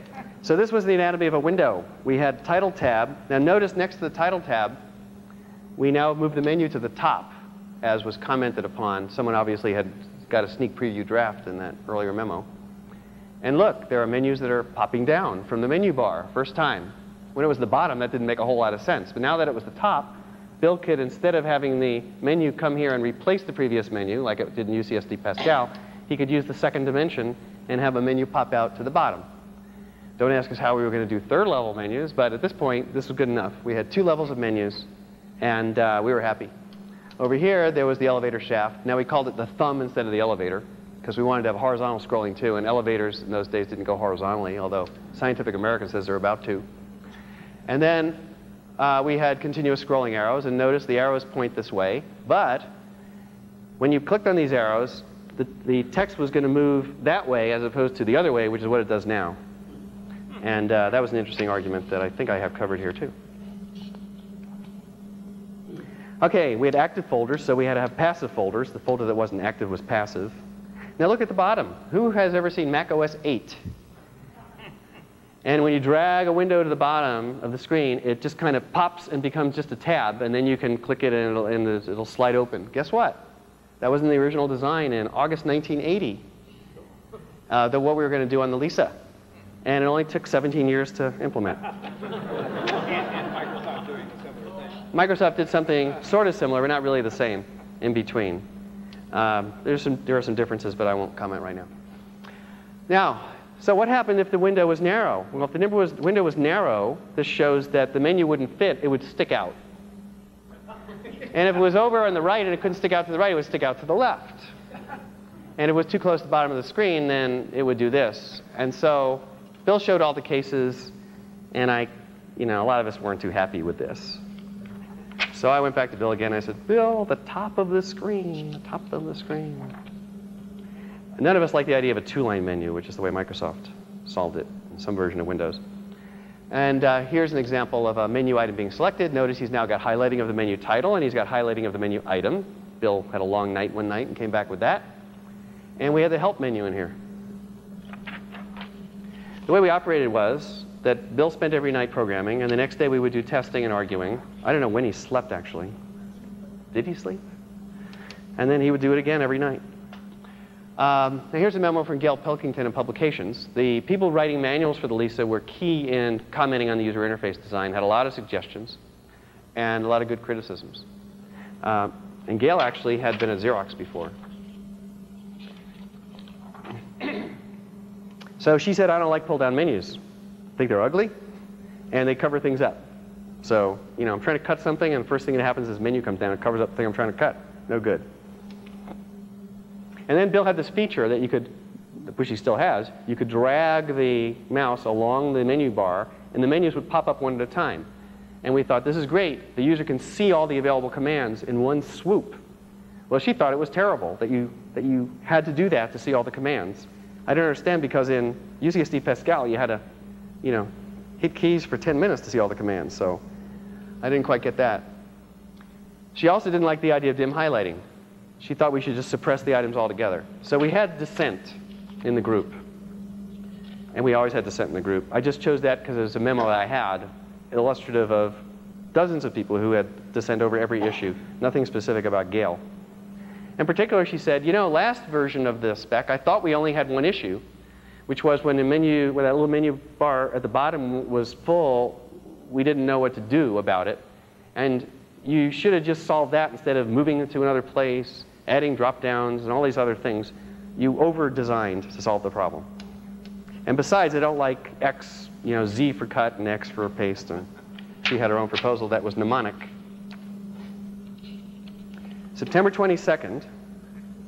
so this was the anatomy of a window. We had title tab. Now notice next to the title tab, we now move the menu to the top, as was commented upon. Someone obviously had got a sneak preview draft in that earlier memo. And look, there are menus that are popping down from the menu bar, first time. When it was the bottom, that didn't make a whole lot of sense. But now that it was the top, Bill could, instead of having the menu come here and replace the previous menu, like it did in UCSD Pascal, he could use the second dimension and have a menu pop out to the bottom. Don't ask us how we were going to do third level menus, but at this point, this was good enough. We had two levels of menus, and uh, we were happy. Over here, there was the elevator shaft. Now we called it the thumb instead of the elevator because we wanted to have horizontal scrolling too, and elevators in those days didn't go horizontally, although Scientific American says they're about to. And then uh, we had continuous scrolling arrows, and notice the arrows point this way, but when you clicked on these arrows, the, the text was going to move that way as opposed to the other way, which is what it does now. And uh, that was an interesting argument that I think I have covered here too. Okay, we had active folders, so we had to have passive folders. The folder that wasn't active was passive. Now look at the bottom. Who has ever seen Mac OS 8? And when you drag a window to the bottom of the screen, it just kind of pops and becomes just a tab, and then you can click it and it'll, and it'll slide open. Guess what? That was in the original design in August 1980, uh, the, what we were going to do on the Lisa. And it only took 17 years to implement. Microsoft did something sort of similar, but not really the same in between. Um, there's some, there are some differences, but I won't comment right now. Now, so what happened if the window was narrow? Well, if the window was, window was narrow, this shows that the menu wouldn't fit, it would stick out. And if it was over on the right and it couldn't stick out to the right, it would stick out to the left. And if it was too close to the bottom of the screen, then it would do this. And so Bill showed all the cases, and I, you know, a lot of us weren't too happy with this. So I went back to Bill again. I said, Bill, the top of the screen, the top of the screen. None of us like the idea of a two-line menu, which is the way Microsoft solved it in some version of Windows. And uh, here's an example of a menu item being selected. Notice he's now got highlighting of the menu title, and he's got highlighting of the menu item. Bill had a long night one night and came back with that. And we had the help menu in here. The way we operated was that Bill spent every night programming, and the next day we would do testing and arguing. I don't know when he slept, actually. Did he sleep? And then he would do it again every night. Um, now here's a memo from Gail Pilkington in Publications. The people writing manuals for the Lisa were key in commenting on the user interface design, had a lot of suggestions, and a lot of good criticisms. Uh, and Gail actually had been at Xerox before. So she said, I don't like pull-down menus I think they're ugly, and they cover things up. So, you know, I'm trying to cut something, and the first thing that happens is menu comes down and covers up the thing I'm trying to cut. No good. And then Bill had this feature that you could, which he still has, you could drag the mouse along the menu bar, and the menus would pop up one at a time. And we thought, this is great. The user can see all the available commands in one swoop. Well, she thought it was terrible that you, that you had to do that to see all the commands. I don't understand because in UCSD Pascal, you had to you know, hit keys for 10 minutes to see all the commands. So I didn't quite get that. She also didn't like the idea of dim highlighting. She thought we should just suppress the items altogether. So we had dissent in the group. And we always had dissent in the group. I just chose that because it was a memo that I had, illustrative of dozens of people who had dissent over every issue, nothing specific about Gail. In particular, she said, you know, last version of the spec, I thought we only had one issue, which was when the menu, when that little menu bar at the bottom was full, we didn't know what to do about it. And you should have just solved that instead of moving it to another place, adding drop downs and all these other things. You over designed to solve the problem. And besides, I don't like X, you know, Z for cut and X for paste. And she had her own proposal that was mnemonic. September 22nd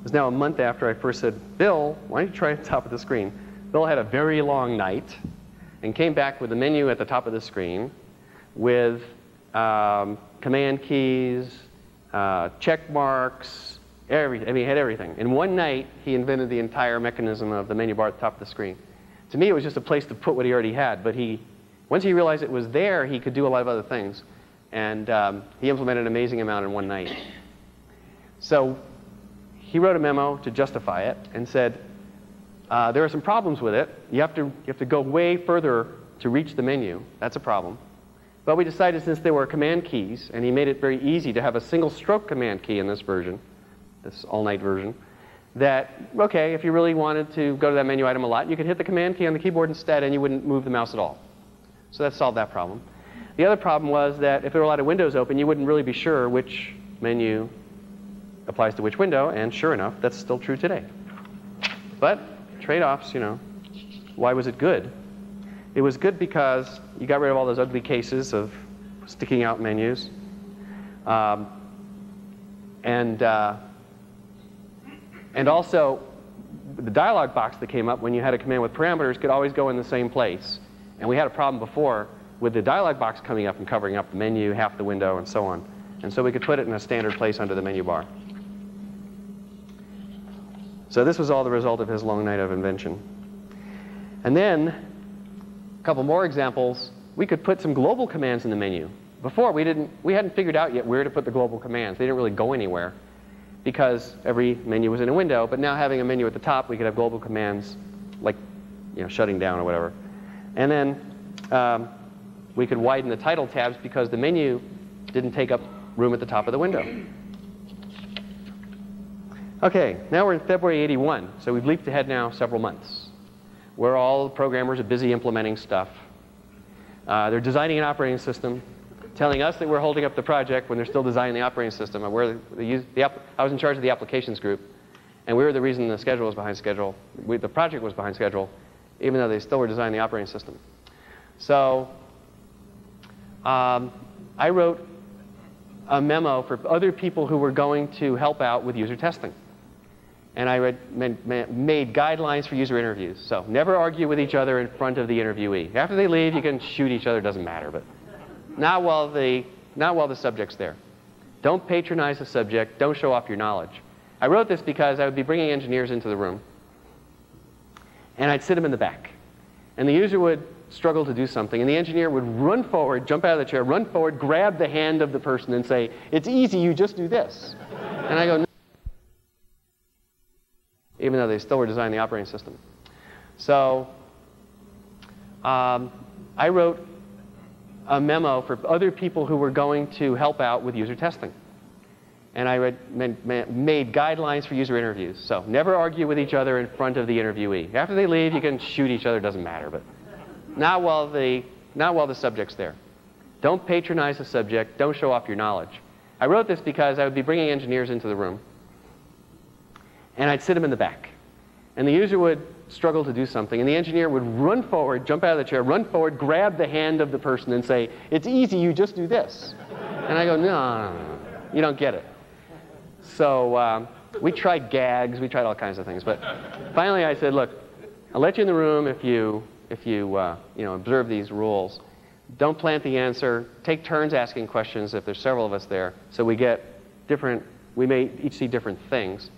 is now a month after I first said, Bill, why don't you try the top of the screen? Bill had a very long night and came back with the menu at the top of the screen with um, command keys, uh, check marks, every, I mean, he had everything. In one night, he invented the entire mechanism of the menu bar at the top of the screen. To me, it was just a place to put what he already had, but he, once he realized it was there, he could do a lot of other things. And um, he implemented an amazing amount in one night. So he wrote a memo to justify it and said, uh, there are some problems with it. You have, to, you have to go way further to reach the menu. That's a problem. But we decided since there were command keys, and he made it very easy to have a single stroke command key in this version, this all-night version, that, okay, if you really wanted to go to that menu item a lot, you could hit the command key on the keyboard instead and you wouldn't move the mouse at all. So that solved that problem. The other problem was that if there were a lot of windows open, you wouldn't really be sure which menu applies to which window, and sure enough, that's still true today. But trade-offs, you know, why was it good? It was good because you got rid of all those ugly cases of sticking out menus. Um, And, uh, and also, the dialog box that came up when you had a command with parameters could always go in the same place. And we had a problem before with the dialog box coming up and covering up the menu, half the window, and so on. And so we could put it in a standard place under the menu bar. So this was all the result of his long night of invention. And then, a couple more examples. We could put some global commands in the menu. Before, we, didn't, we hadn't figured out yet where to put the global commands. They didn't really go anywhere because every menu was in a window. But now having a menu at the top, we could have global commands like you know, shutting down or whatever. And then um, we could widen the title tabs because the menu didn't take up room at the top of the window. Okay, now we're in February 81, so we've leaped ahead now several months, where all programmers are busy implementing stuff. Uh, they're designing an operating system, telling us that we're holding up the project when they're still designing the operating system. And we're the, the I was in charge of the applications group, and we were the reason the schedule was behind schedule. We, the project was behind schedule, even though they still were designing the operating system. So um, I wrote a memo for other people who were going to help out with user testing and I made guidelines for user interviews. So never argue with each other in front of the interviewee. After they leave, you can shoot each other, doesn't matter, but not while the, not while the subject's there. Don't patronize the subject, don't show off your knowledge. I wrote this because I would be bringing engineers into the room, and I'd sit them in the back. And the user would struggle to do something, and the engineer would run forward, jump out of the chair, run forward, grab the hand of the person, and say, It's easy, you just do this. And I go, they still were designing the operating system. So um, I wrote a memo for other people who were going to help out with user testing. And I read, made guidelines for user interviews. So never argue with each other in front of the interviewee. After they leave, you can shoot each other, doesn't matter. But not while the, not while the subject's there. Don't patronize the subject. Don't show off your knowledge. I wrote this because I would be bringing engineers into the room and I'd sit them in the back. And the user would struggle to do something, and the engineer would run forward, jump out of the chair, run forward, grab the hand of the person, and say, It's easy, you just do this. And I go, No, no, no, you don't get it. So um, we tried gags, we tried all kinds of things. But finally I said, Look, I'll let you in the room if you, if you, uh, you know, observe these rules. Don't plant the answer. Take turns asking questions if there's several of us there, so we get different, we may each see different things.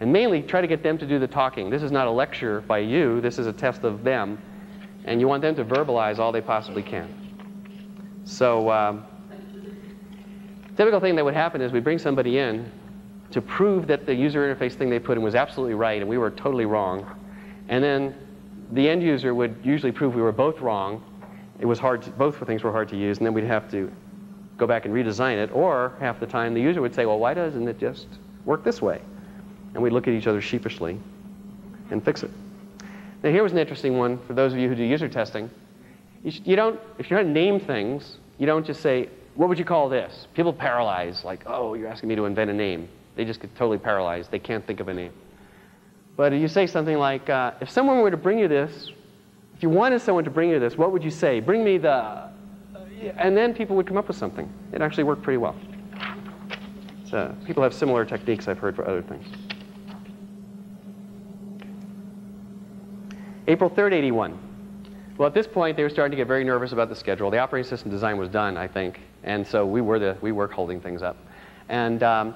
And mainly try to get them to do the talking. This is not a lecture by you, this is a test of them. And you want them to verbalize all they possibly can. So, um, typical thing that would happen is we bring somebody in to prove that the user interface thing they put in was absolutely right and we were totally wrong. And then the end user would usually prove we were both wrong. It was hard, to, both things were hard to use, and then we'd have to go back and redesign it. Or half the time the user would say, well, why doesn't it just work this way? And we look at each other sheepishly and fix it. Now here was an interesting one for those of you who do user testing. You, you don't, if you're going to name things, you don't just say, what would you call this? People paralyze, like, oh, you're asking me to invent a name. They just get totally paralyzed. They can't think of a name. But you say something like, uh, if someone were to bring you this, if you wanted someone to bring you this, what would you say? Bring me the, and then people would come up with something. It actually worked pretty well. So people have similar techniques I've heard for other things. April 3rd, 81. Well, at this point, they were starting to get very nervous about the schedule. The operating system design was done, I think, and so we were, the, we were holding things up. And um,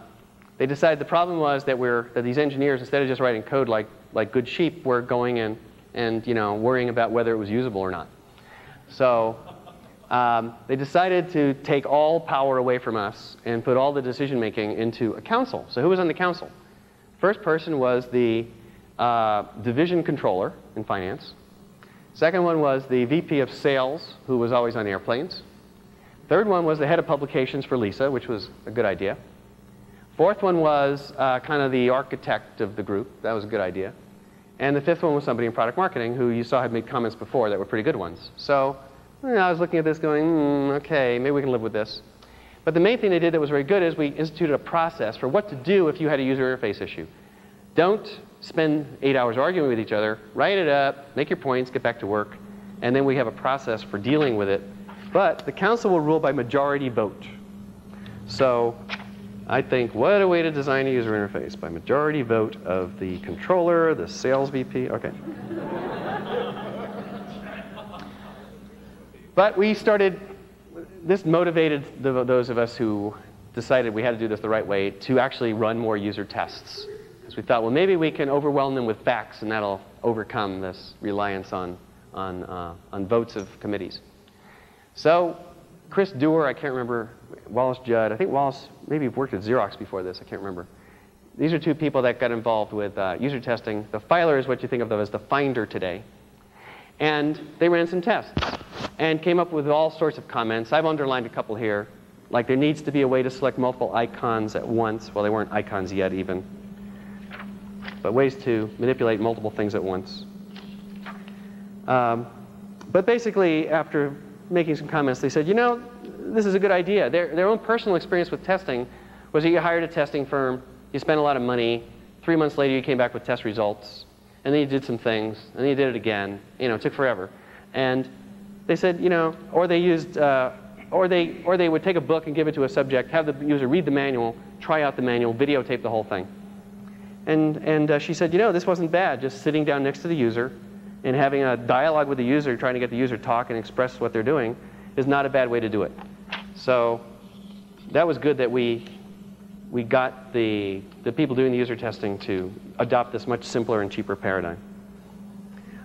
they decided the problem was that, we're, that these engineers, instead of just writing code like, like good sheep, were going in and you know, worrying about whether it was usable or not. So um, they decided to take all power away from us and put all the decision making into a council. So who was on the council? First person was the uh, division controller in finance. Second one was the VP of sales, who was always on airplanes. Third one was the head of publications for Lisa, which was a good idea. Fourth one was uh, kind of the architect of the group. That was a good idea. And the fifth one was somebody in product marketing who you saw had made comments before that were pretty good ones. So you know, I was looking at this going, mm, okay, maybe we can live with this. But the main thing they did that was very good is we instituted a process for what to do if you had a user interface issue. Don't spend eight hours arguing with each other. Write it up, make your points, get back to work, and then we have a process for dealing with it. But the council will rule by majority vote. So I think, what a way to design a user interface by majority vote of the controller, the sales VP. Okay. but we started, this motivated the, those of us who decided we had to do this the right way to actually run more user tests. We thought, well, maybe we can overwhelm them with facts and that'll overcome this reliance on, on, uh, on votes of committees. So Chris Dewar, I can't remember, Wallace Judd, I think Wallace maybe worked at Xerox before this, I can't remember. These are two people that got involved with uh, user testing. The filer is what you think of them as the finder today. And they ran some tests and came up with all sorts of comments. I've underlined a couple here. Like there needs to be a way to select multiple icons at once. Well, they weren't icons yet even. But ways to manipulate multiple things at once. Um, but basically, after making some comments, they said, you know, this is a good idea. Their, their own personal experience with testing was that you hired a testing firm, you spent a lot of money, three months later you came back with test results, and then you did some things, and then you did it again. You know, it took forever. And they said, you know, or they used, uh, or they, or they would take a book and give it to a subject, have the user read the manual, try out the manual, videotape the whole thing. And, and uh, she said, you know, this wasn't bad, just sitting down next to the user, and having a dialogue with the user, trying to get the user to talk and express what they're doing, is not a bad way to do it. So that was good that we, we got the, the people doing the user testing to adopt this much simpler and cheaper paradigm.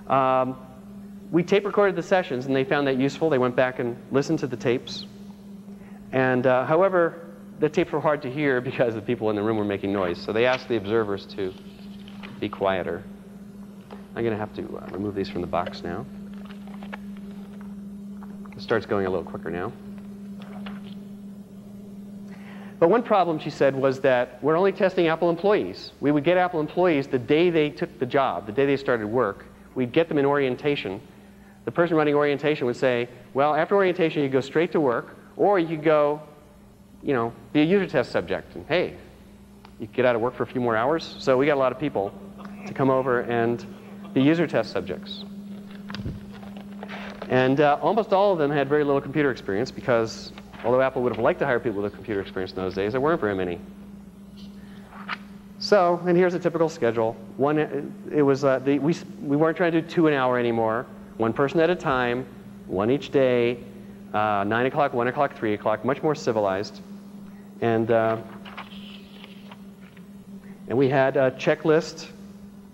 Um, we tape recorded the sessions, and they found that useful. They went back and listened to the tapes. And uh, however, the tapes were hard to hear because the people in the room were making noise. So they asked the observers to be quieter. I'm going to have to uh, remove these from the box now. It starts going a little quicker now. But one problem, she said, was that we're only testing Apple employees. We would get Apple employees the day they took the job, the day they started work. We'd get them in orientation. The person running orientation would say, well, after orientation, you go straight to work, or you go, you know, be a user test subject. And hey, you get out of work for a few more hours. So we got a lot of people to come over and be user test subjects. And uh, almost all of them had very little computer experience because although Apple would have liked to hire people with computer experience in those days, there weren't very many. So, and here's a typical schedule. One, it was, uh, the, we, we weren't trying to do two an hour anymore. One person at a time, one each day, uh, 9 o'clock, 1 o'clock, 3 o'clock, much more civilized. And, uh, and we had a checklist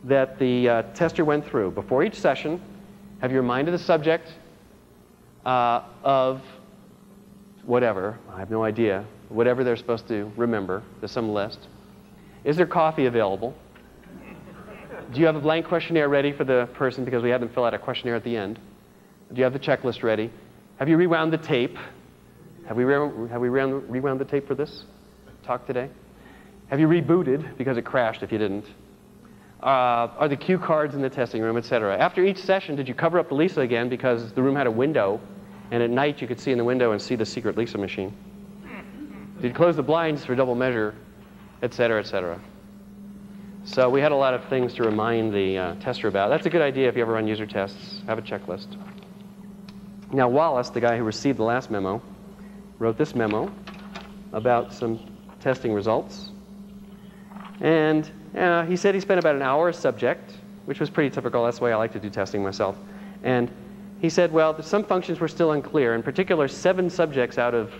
that the uh, tester went through. Before each session, have you reminded the subject uh, of whatever, I have no idea, whatever they're supposed to remember, there's some list. Is there coffee available? Do you have a blank questionnaire ready for the person because we had them fill out a questionnaire at the end? Do you have the checklist ready? Have you rewound the tape? Have we, re have we rewound, rewound the tape for this talk today? Have you rebooted because it crashed if you didn't? Uh, are the cue cards in the testing room, etc. After each session, did you cover up the Lisa again because the room had a window, and at night you could see in the window and see the secret Lisa machine? Did you close the blinds for double measure, etc., cetera, et cetera? So we had a lot of things to remind the uh, tester about. That's a good idea if you ever run user tests. Have a checklist. Now Wallace, the guy who received the last memo, wrote this memo about some testing results. And uh, he said he spent about an hour a subject, which was pretty typical. That's the way I like to do testing myself. And he said, well, some functions were still unclear. In particular, seven subjects out of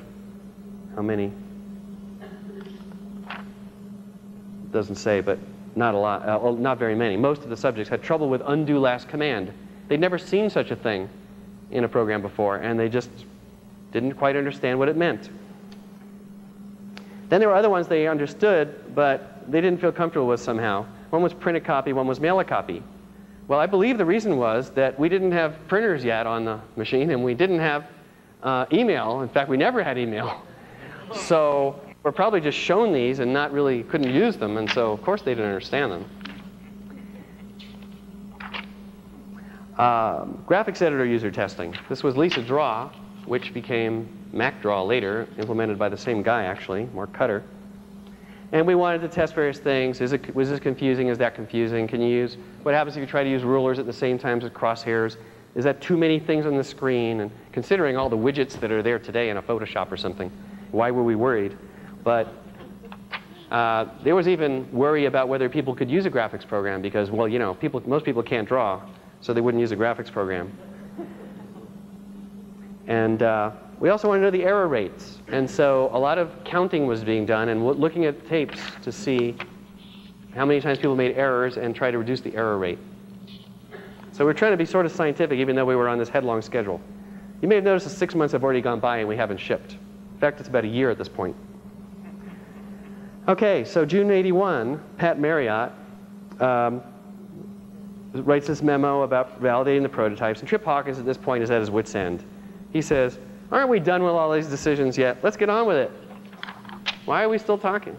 how many? Doesn't say, but not a lot, uh, well, not very many. Most of the subjects had trouble with undo last command. They'd never seen such a thing in a program before, and they just didn't quite understand what it meant. Then there were other ones they understood, but they didn't feel comfortable with somehow. One was print a copy, one was mail a copy. Well, I believe the reason was that we didn't have printers yet on the machine, and we didn't have uh, email. In fact, we never had email. So we're probably just shown these and not really couldn't use them, and so of course they didn't understand them. Um, graphics editor user testing. This was Lisa Draw, which became MacDraw later, implemented by the same guy actually, Mark Cutter. And we wanted to test various things. Is it, was this confusing? Is that confusing? Can you use, what happens if you try to use rulers at the same time as crosshairs? Is that too many things on the screen? And considering all the widgets that are there today in a Photoshop or something, why were we worried? But Uh, there was even worry about whether people could use a graphics program because, well, you know, people, most people can't draw, so they wouldn't use a graphics program. And uh, we also want to know the error rates. And so a lot of counting was being done and looking at tapes to see how many times people made errors and try to reduce the error rate. So we're trying to be sort of scientific even though we were on this headlong schedule. You may have noticed that six months have already gone by and we haven't shipped. In fact, it's about a year at this point. Okay, so June 81, Pat Marriott um, writes this memo about validating the prototypes, and Trip Hawkins at this point is at his wits' end. He says, aren't we done with all these decisions yet? Let's get on with it. Why are we still talking?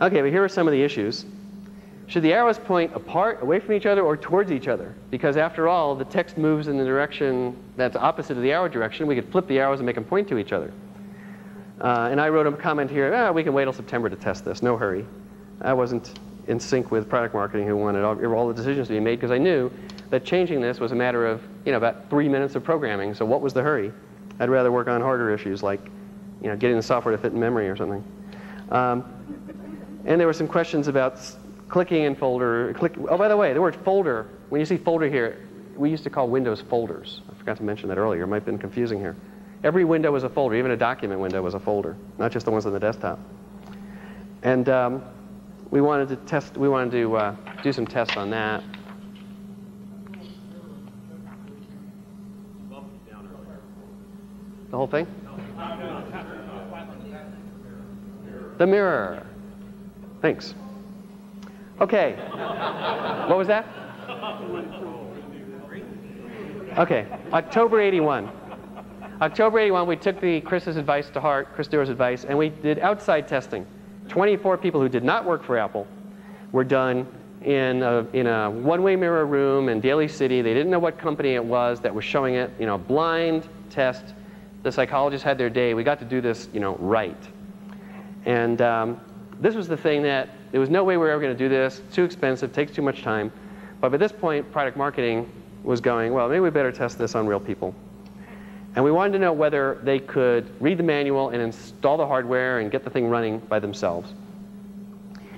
Okay, but here are some of the issues. Should the arrows point apart, away from each other, or towards each other? Because after all, the text moves in the direction that's opposite of the arrow direction. We could flip the arrows and make them point to each other. Uh, and I wrote a comment here, ah, we can wait till September to test this, no hurry. I wasn't in sync with product marketing who wanted all, all the decisions to be made because I knew that changing this was a matter of, you know, about three minutes of programming. So what was the hurry? I'd rather work on harder issues like, you know, getting the software to fit in memory or something. Um, and there were some questions about clicking in folder. Click, oh, by the way, the word folder, when you see folder here, we used to call Windows folders. I forgot to mention that earlier. It might have been confusing here. Every window was a folder, even a document window was a folder, not just the ones on the desktop. And um, we wanted to test, we wanted to uh, do some tests on that. The whole thing? The mirror. Thanks. Okay. What was that? Okay. October 81. October 81, we took the Chris's advice to heart, Chris Doerr's advice, and we did outside testing. 24 people who did not work for Apple were done in a, in a one-way mirror room in Daly City. They didn't know what company it was that was showing it. You know, blind test. The psychologists had their day. We got to do this, you know, right. And um, this was the thing that there was no way we were ever going to do this. Too expensive, takes too much time. But by this point, product marketing was going, well, maybe we better test this on real people. And we wanted to know whether they could read the manual and install the hardware and get the thing running by themselves.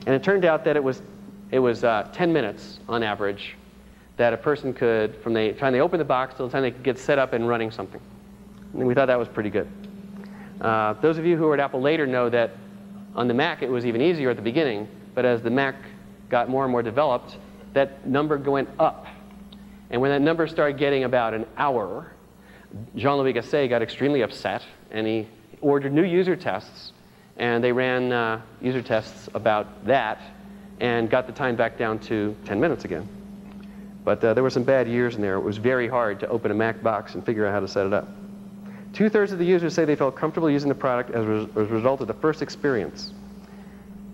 And it turned out that it was, it was uh, 10 minutes on average that a person could, from the time they open the box till the time they could get set up and running something. And we thought that was pretty good. Uh, those of you who were at Apple later know that on the Mac it was even easier at the beginning, but as the Mac got more and more developed, that number went up. And when that number started getting about an hour, Jean-Louis Gassée got extremely upset and he ordered new user tests and they ran uh, user tests about that and got the time back down to 10 minutes again. But uh, there were some bad years in there. It was very hard to open a Mac box and figure out how to set it up. Two-thirds of the users say they felt comfortable using the product as, as a result of the first experience.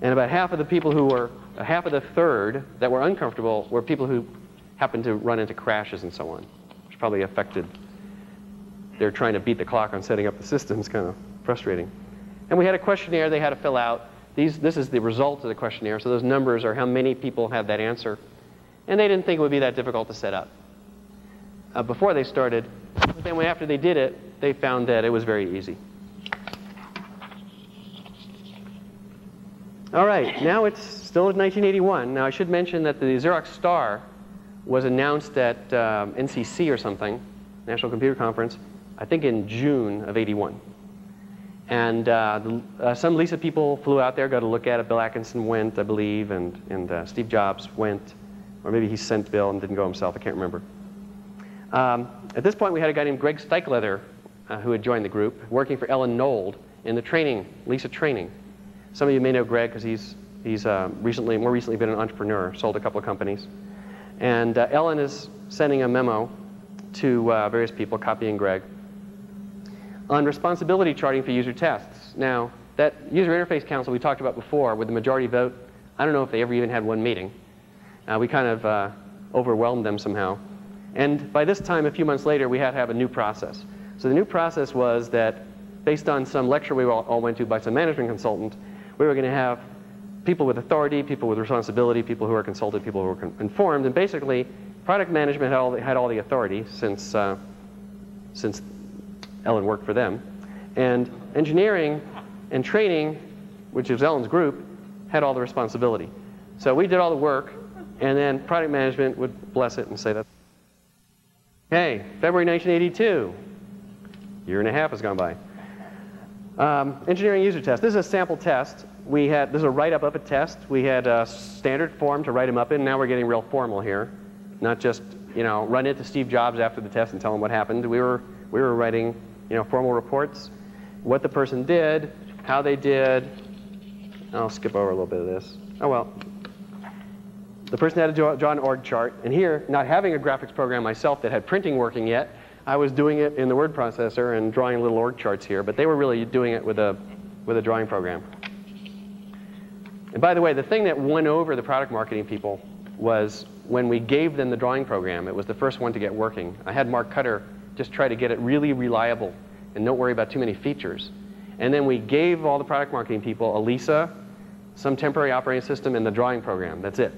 And about half of the people who were, uh, half of the third that were uncomfortable were people who happened to run into crashes and so on, which probably affected they're trying to beat the clock on setting up the system. It's kind of frustrating. And we had a questionnaire they had to fill out. These, this is the result of the questionnaire. So those numbers are how many people had that answer. And they didn't think it would be that difficult to set up uh, before they started. But then after they did it, they found that it was very easy. All right, now it's still 1981. Now I should mention that the Xerox Star was announced at um, NCC or something, National Computer Conference, I think in June of 81. And uh, the, uh, some Lisa people flew out there, got to look at it. Bill Atkinson went, I believe, and, and uh, Steve Jobs went. Or maybe he sent Bill and didn't go himself. I can't remember. Um, at this point, we had a guy named Greg Stikeleather uh, who had joined the group, working for Ellen Nold in the training, Lisa training. Some of you may know Greg because he's, he's uh, recently, more recently been an entrepreneur, sold a couple of companies. And uh, Ellen is sending a memo to various people, copying Greg, on responsibility charting for user tests. Now, that user interface council we talked about before with the majority vote, I don't know if they ever even had one meeting. Uh, we kind of uh, overwhelmed them somehow. And by this time, a few months later, we had to have a new process. So the new process was that based on some lecture we all went to by some management consultant, we were going to have people with authority, people with responsibility, people who are consulted, people who are informed, and basically product management had all the, had all the authority since, uh, since Ellen worked for them. And engineering and training, which is Ellen's group, had all the responsibility. So we did all the work, and then product management would bless it and say that. Okay, February 1982. Year and a half has gone by. Um, engineering user test. This is a sample test. We had this is a write-up of a test. We had a standard form to write them up in. Now we're getting real formal here, not just you know run into Steve Jobs after the test and tell him what happened. We were we were writing you know formal reports, what the person did, how they did. I'll skip over a little bit of this. Oh well. The person had to draw, draw an org chart, and here, not having a graphics program myself that had printing working yet, I was doing it in the word processor and drawing little org charts here, but they were really doing it with a, with a drawing program. And by the way, the thing that won over the product marketing people was when we gave them the drawing program, it was the first one to get working. I had Mark Cutter just try to get it really reliable and don't worry about too many features. And then we gave all the product marketing people Elisa, some temporary operating system, and the drawing program. That's it.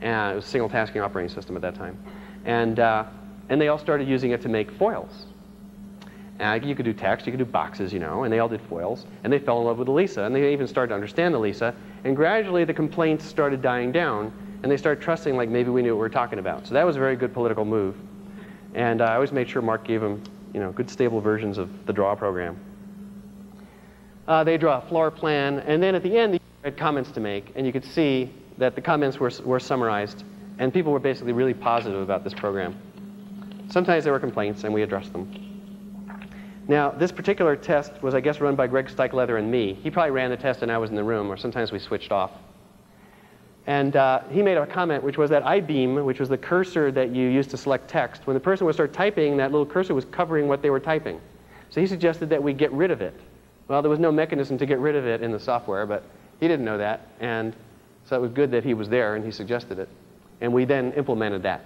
And it was a single tasking operating system at that time. And, uh, and they all started using it to make foils. And you could do text, you could do boxes, you know, and they all did foils. And they fell in love with Elisa, and they even started to understand Elisa. And gradually the complaints started dying down, and they started trusting like maybe we knew what we were talking about. So that was a very good political move. And uh, I always made sure Mark gave them, you know, good stable versions of the draw program. Uh, they draw a floor plan, and then at the end, they had comments to make, and you could see that the comments were, were summarized, and people were basically really positive about this program. Sometimes there were complaints, and we addressed them. Now, this particular test was, I guess, run by Greg Stikeleather and me. He probably ran the test and I was in the room, or sometimes we switched off. And uh, he made a comment, which was that I-beam, which was the cursor that you used to select text, when the person would start typing, that little cursor was covering what they were typing. So he suggested that we get rid of it. Well, there was no mechanism to get rid of it in the software, but he didn't know that. And so it was good that he was there and he suggested it. And we then implemented that.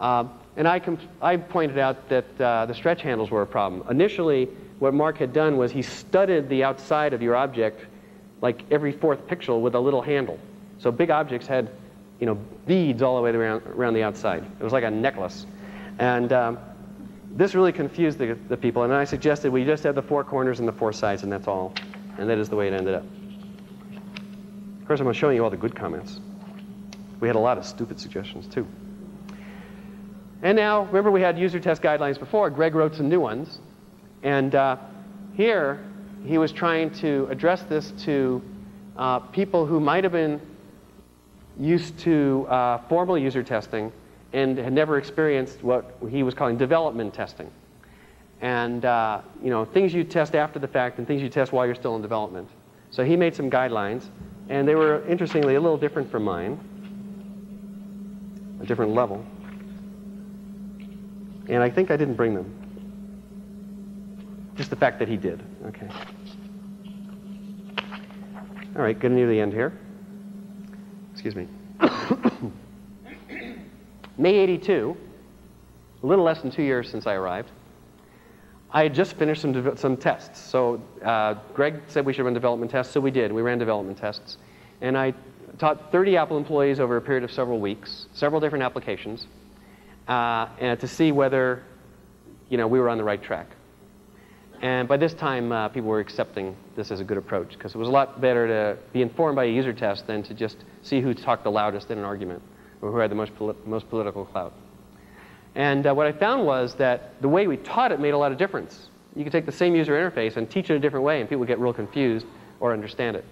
Um, and I, I, pointed out that uh, the stretch handles were a problem. Initially, what Mark had done was he studded the outside of your object like every fourth pixel with a little handle. So big objects had you know, beads all the way around, around the outside. It was like a necklace. And um, this really confused the, the people. And I suggested we just have the four corners and the four sides, and that's all. And that is the way it ended up. Of course, I'm showing you all the good comments. We had a lot of stupid suggestions, too. And now, remember we had user test guidelines before. Greg wrote some new ones. And uh, here, he was trying to address this to uh, people who might have been used to uh, formal user testing and had never experienced what he was calling development testing. And uh, you know, things you test after the fact and things you test while you're still in development. So he made some guidelines, and they were, interestingly, a little different from mine, a different level. And I think I didn't bring them. Just the fact that he did. Okay. All right, getting near the end here. Excuse me. May 82, a little less than two years since I arrived. I had just finished some, some tests. So uh, Greg said we should run development tests, so we did. We ran development tests. And I taught 30 Apple employees over a period of several weeks, several different applications uh, and to see whether you know, we were on the right track. And by this time, uh, people were accepting this as a good approach because it was a lot better to be informed by a user test than to just see who talked the loudest in an argument or who had the most, poli most political clout. And uh, what I found was that the way we taught it made a lot of difference. You could take the same user interface and teach it a different way, and people get real confused or understand it.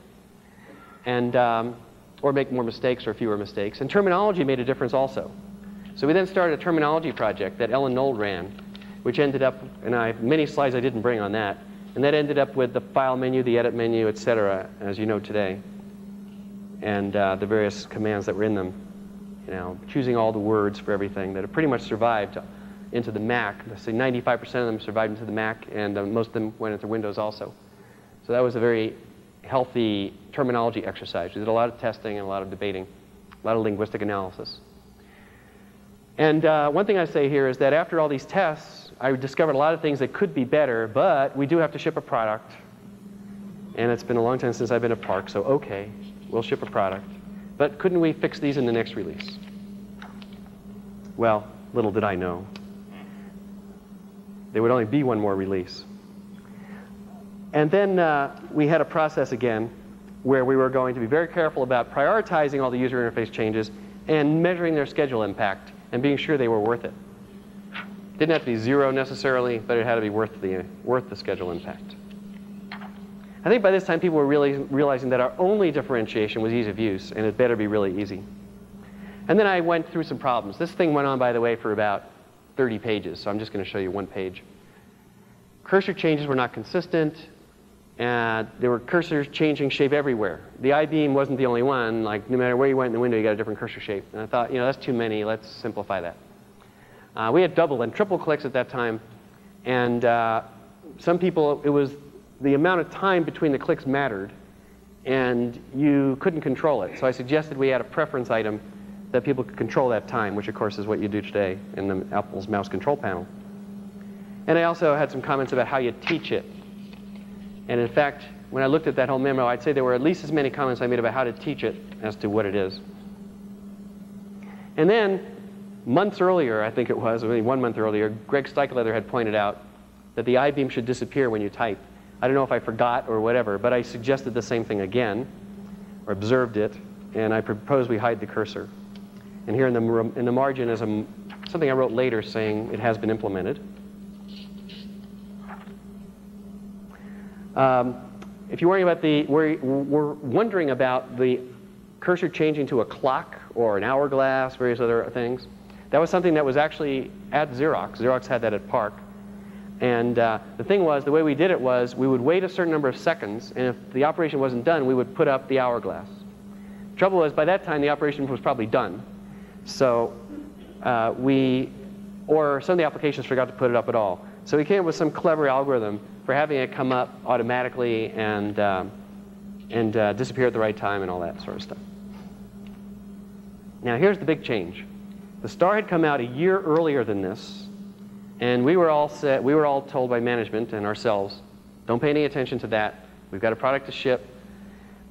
And, um, or make more mistakes or fewer mistakes. And terminology made a difference also. So we then started a terminology project that Ellen Nold ran, which ended up, and I have many slides I didn't bring on that, and that ended up with the file menu, the edit menu, et cetera, as you know today, and uh, the various commands that were in them. You know, choosing all the words for everything that have pretty much survived into the Mac. Let's say 95% of them survived into the Mac, and uh, most of them went into Windows also. So that was a very healthy terminology exercise. We did a lot of testing and a lot of debating, a lot of linguistic analysis. And uh, one thing I say here is that after all these tests, I discovered a lot of things that could be better, but we do have to ship a product. And it's been a long time since I've been at PARC, so okay, we'll ship a product. But couldn't we fix these in the next release? Well, little did I know. There would only be one more release. And then uh, we had a process again where we were going to be very careful about prioritizing all the user interface changes and measuring their schedule impact and being sure they were worth it. Didn't have to be zero necessarily, but it had to be worth the, worth the schedule impact. I think by this time people were really realizing that our only differentiation was ease of use, and it better be really easy. And then I went through some problems. This thing went on, by the way, for about 30 pages, so I'm just going to show you one page. Cursor changes were not consistent, and there were cursors changing shape everywhere. The I-beam wasn't the only one. Like, no matter where you went in the window, you got a different cursor shape. And I thought, you know, that's too many. Let's simplify that. Uh, we had double and triple clicks at that time, and uh, some people, it was the amount of time between the clicks mattered, and you couldn't control it. So I suggested we add a preference item that people could control that time, which of course is what you do today in the Apple's mouse control panel. And I also had some comments about how you teach it. And in fact, when I looked at that whole memo, I'd say there were at least as many comments I made about how to teach it as to what it is. And then, months earlier, I think it was, maybe one month earlier, Greg Stikeleather had pointed out that the I-beam should disappear when you type. I don't know if I forgot or whatever, but I suggested the same thing again, or observed it, and I proposed we hide the cursor. And here in the, in the margin is a, something I wrote later saying it has been implemented. Um, if you're about the, we're, we're wondering about the cursor changing to a clock or an hourglass, various other things, that was something that was actually at Xerox. Xerox had that at PARC. And uh, the thing was, the way we did it was we would wait a certain number of seconds, and if the operation wasn't done, we would put up the hourglass. Trouble was, by that time, the operation was probably done. So uh, we, or some of the applications forgot to put it up at all. So we came up with some clever algorithm for having it come up automatically and, um, and uh, disappear at the right time and all that sort of stuff. Now here's the big change. The star had come out a year earlier than this, and we were all set, we were all told by management and ourselves, don't pay any attention to that. We've got a product to ship.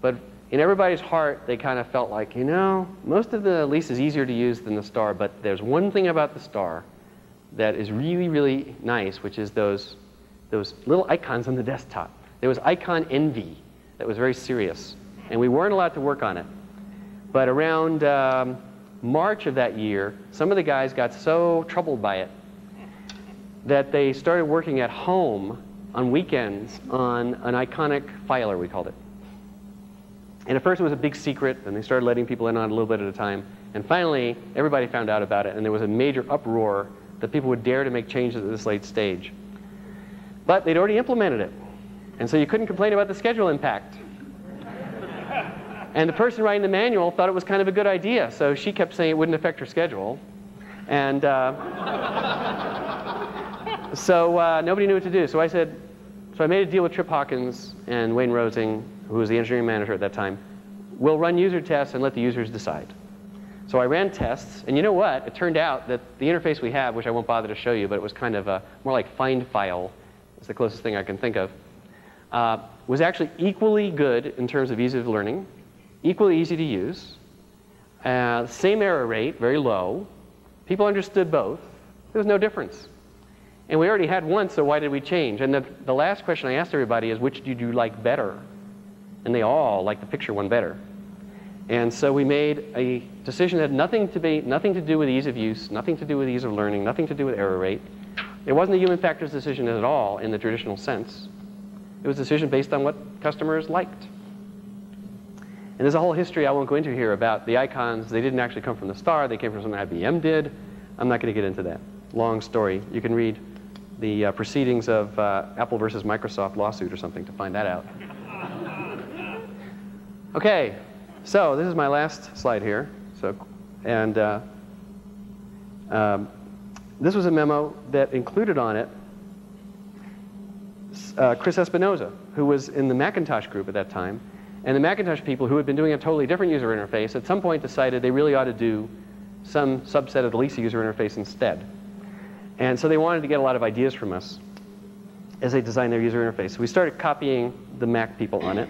But in everybody's heart, they kind of felt like, you know, most of the Lisa is easier to use than the star, but there's one thing about the star that is really, really nice, which is those, those little icons on the desktop. There was icon envy that was very serious, and we weren't allowed to work on it. But around um, March of that year, some of the guys got so troubled by it that they started working at home on weekends on an iconic filer, we called it. And at first it was a big secret, and they started letting people in on it a little bit at a time. And finally, everybody found out about it, and there was a major uproar that people would dare to make changes at this late stage. But they'd already implemented it. And so you couldn't complain about the schedule impact. and the person writing the manual thought it was kind of a good idea, so she kept saying it wouldn't affect her schedule. And uh, so uh, nobody knew what to do. So I said, so I made a deal with Trip Hawkins and Wayne Rosing, who was the engineering manager at that time. We'll run user tests and let the users decide. So I ran tests, and you know what? It turned out that the interface we have, which I won't bother to show you, but it was kind of a, more like find file, is the closest thing I can think of, uh, was actually equally good in terms of ease of learning, equally easy to use, uh, same error rate, very low. People understood both. There was no difference. And we already had one, so why did we change? And the, the last question I asked everybody is, which did you like better? And they all liked the picture one better. And so we made a decision that had nothing to, be, nothing to do with ease of use, nothing to do with ease of learning, nothing to do with error rate. It wasn't a human factors decision at all in the traditional sense. It was a decision based on what customers liked. And there's a whole history I won't go into here about the icons. They didn't actually come from the star. They came from something IBM did. I'm not going to get into that. Long story. You can read the uh, proceedings of uh, Apple versus Microsoft lawsuit or something to find that out. Okay, so this is my last slide here. So, and uh, um, this was a memo that included on it uh, Chris Espinosa, who was in the Macintosh group at that time. And the Macintosh people, who had been doing a totally different user interface, at some point decided they really ought to do some subset of the Lisa user interface instead. And so they wanted to get a lot of ideas from us as they designed their user interface. So we started copying the Mac people on it.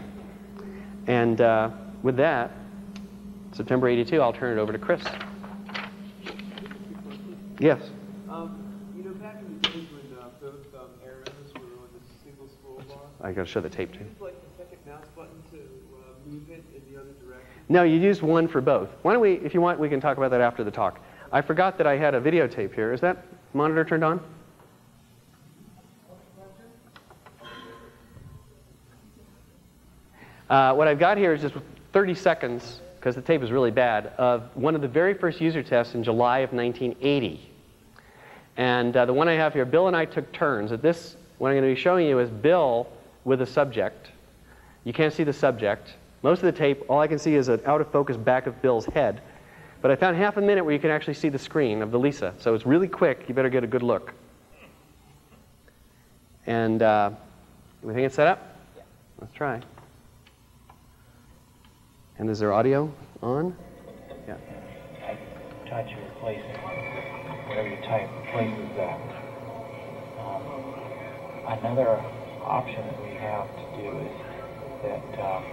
And uh, with that, September 82, I'll turn it over to Chris. Yes? Um, you know, back in the days when uh, both um, ARMs were on the single scroll bar, I got to show the tape too. like the second mouse button to uh, move it in the other direction? No, you use one for both. Why don't we, if you want, we can talk about that after the talk. I forgot that I had a videotape here. Is that monitor turned on? Uh, what I've got here is just 30 seconds, because the tape is really bad, of one of the very first user tests in July of 1980. And uh, the one I have here, Bill and I took turns. At this, what I'm going to be showing you is Bill with a subject. You can't see the subject. Most of the tape, all I can see is an out of focus back of Bill's head. But I found half a minute where you can actually see the screen of the Lisa. So it's really quick. You better get a good look. And uh, we think it's set up? Yeah. Let's try. And is there audio on? Yeah. I touch or replace it. Whatever you type replaces that. Um, another option that we have to do is that um,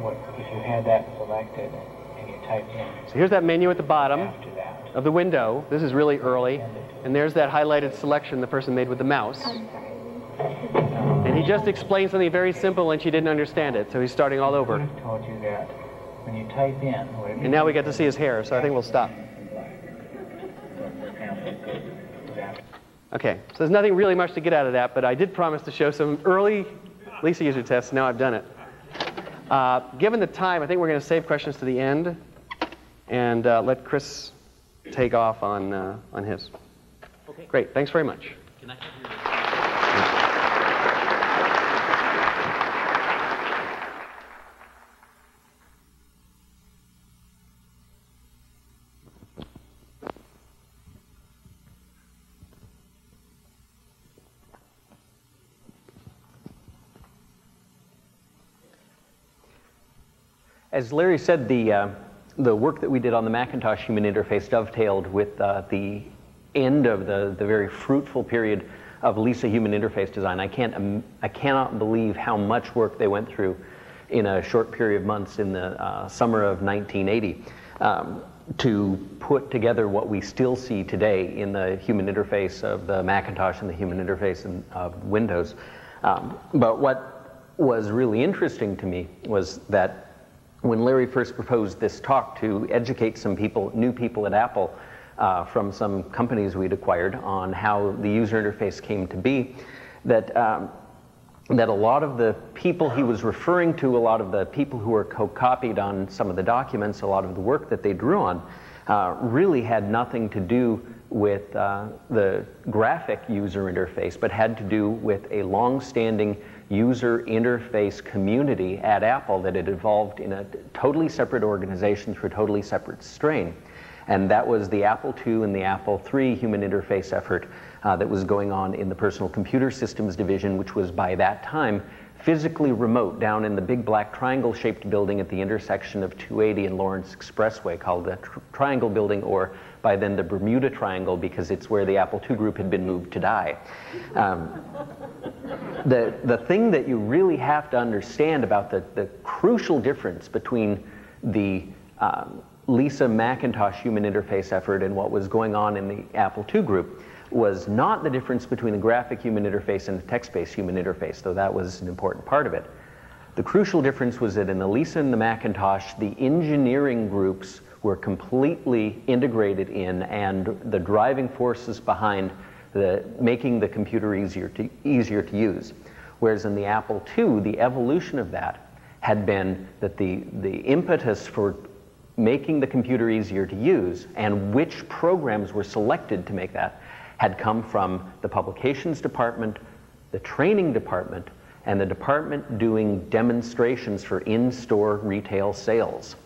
what if you had that selected and you type in So here's that menu at the bottom after that. of the window. This is really early. And there's that highlighted selection the person made with the mouse. And he just explained something very simple and she didn't understand it. So he's starting all over. would have told you that when you type in whatever And now we get to see his hair, so I think we'll stop. for example, that Okay, so there's nothing really much to get out of that, but I did promise to show some early Lisa user tests. Now I've done it. Uh, given the time, I think we're going to save questions to the end and uh, let Chris take off on, uh, on his. Okay. Great, thanks very much. As Larry said, the, uh, the work that we did on the Macintosh human interface dovetailed with uh, the end of the, the very fruitful period of Lisa human interface design. I, can't, um, I cannot believe how much work they went through in a short period of months in the uh, summer of 1980 um, to put together what we still see today in the human interface of the Macintosh and the human interface in, of Windows. Um, but what was really interesting to me was that when Larry first proposed this talk to educate some people, new people at Apple, uh, from some companies we'd acquired on how the user interface came to be, that um, that a lot of the people he was referring to, a lot of the people who were co-copied on some of the documents, a lot of the work that they drew on, uh, really had nothing to do with uh, the graphic user interface, but had to do with a long-standing user interface community at Apple that had evolved in a totally separate organization through a totally separate strain. And that was the Apple II and the Apple III human interface effort uh, that was going on in the personal computer systems division, which was by that time physically remote down in the big black triangle shaped building at the intersection of 280 and Lawrence Expressway called the tr- Triangle Building, or by then the Bermuda Triangle, because it's where the Apple II group had been moved to die. Um, the, the thing that you really have to understand about the, the crucial difference between the um, Lisa Macintosh human interface effort and what was going on in the Apple II group was not the difference between the graphic human interface and the text-based human interface, though that was an important part of it. The crucial difference was that in the Lisa and the Macintosh, the engineering groups were completely integrated in and the driving forces behind the, making the computer easier to, easier to use. Whereas in the Apple II, the evolution of that had been that the, the impetus for making the computer easier to use and which programs were selected to make that had come from the publications department, the training department, and the department doing demonstrations for in-store retail sales.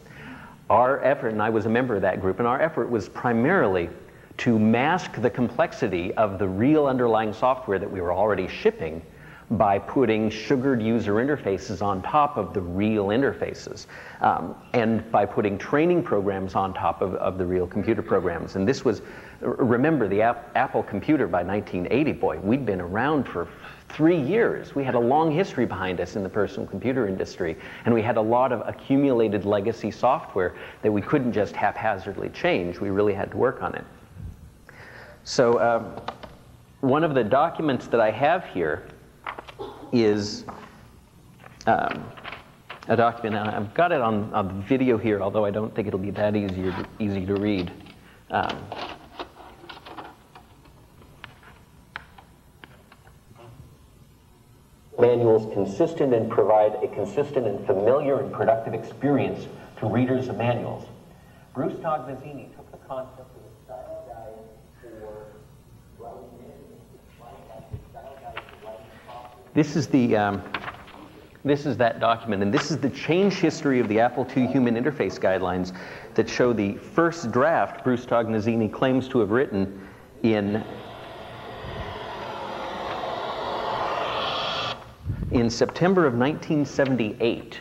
Our effort, and I was a member of that group, and our effort was primarily to mask the complexity of the real underlying software that we were already shipping by putting sugared user interfaces on top of the real interfaces um, and by putting training programs on top of, of the real computer programs. And this was, remember the App, Apple computer by 1980, boy, we'd been around for three years. We had a long history behind us in the personal computer industry, and we had a lot of accumulated legacy software that we couldn't just haphazardly change. We really had to work on it. So um, one of the documents that I have here is um, a document, I've got it on, on video here, although I don't think it'll be that easier to, easy to read. Um, manuals consistent and provide a consistent and familiar and productive experience to readers of manuals. Bruce Tognazzini took the concept of a style guide for writing This is the um, this is that document, and this is the change history of the Apple II Human Interface Guidelines that show the first draft Bruce Tognazzini claims to have written in in September of 1978.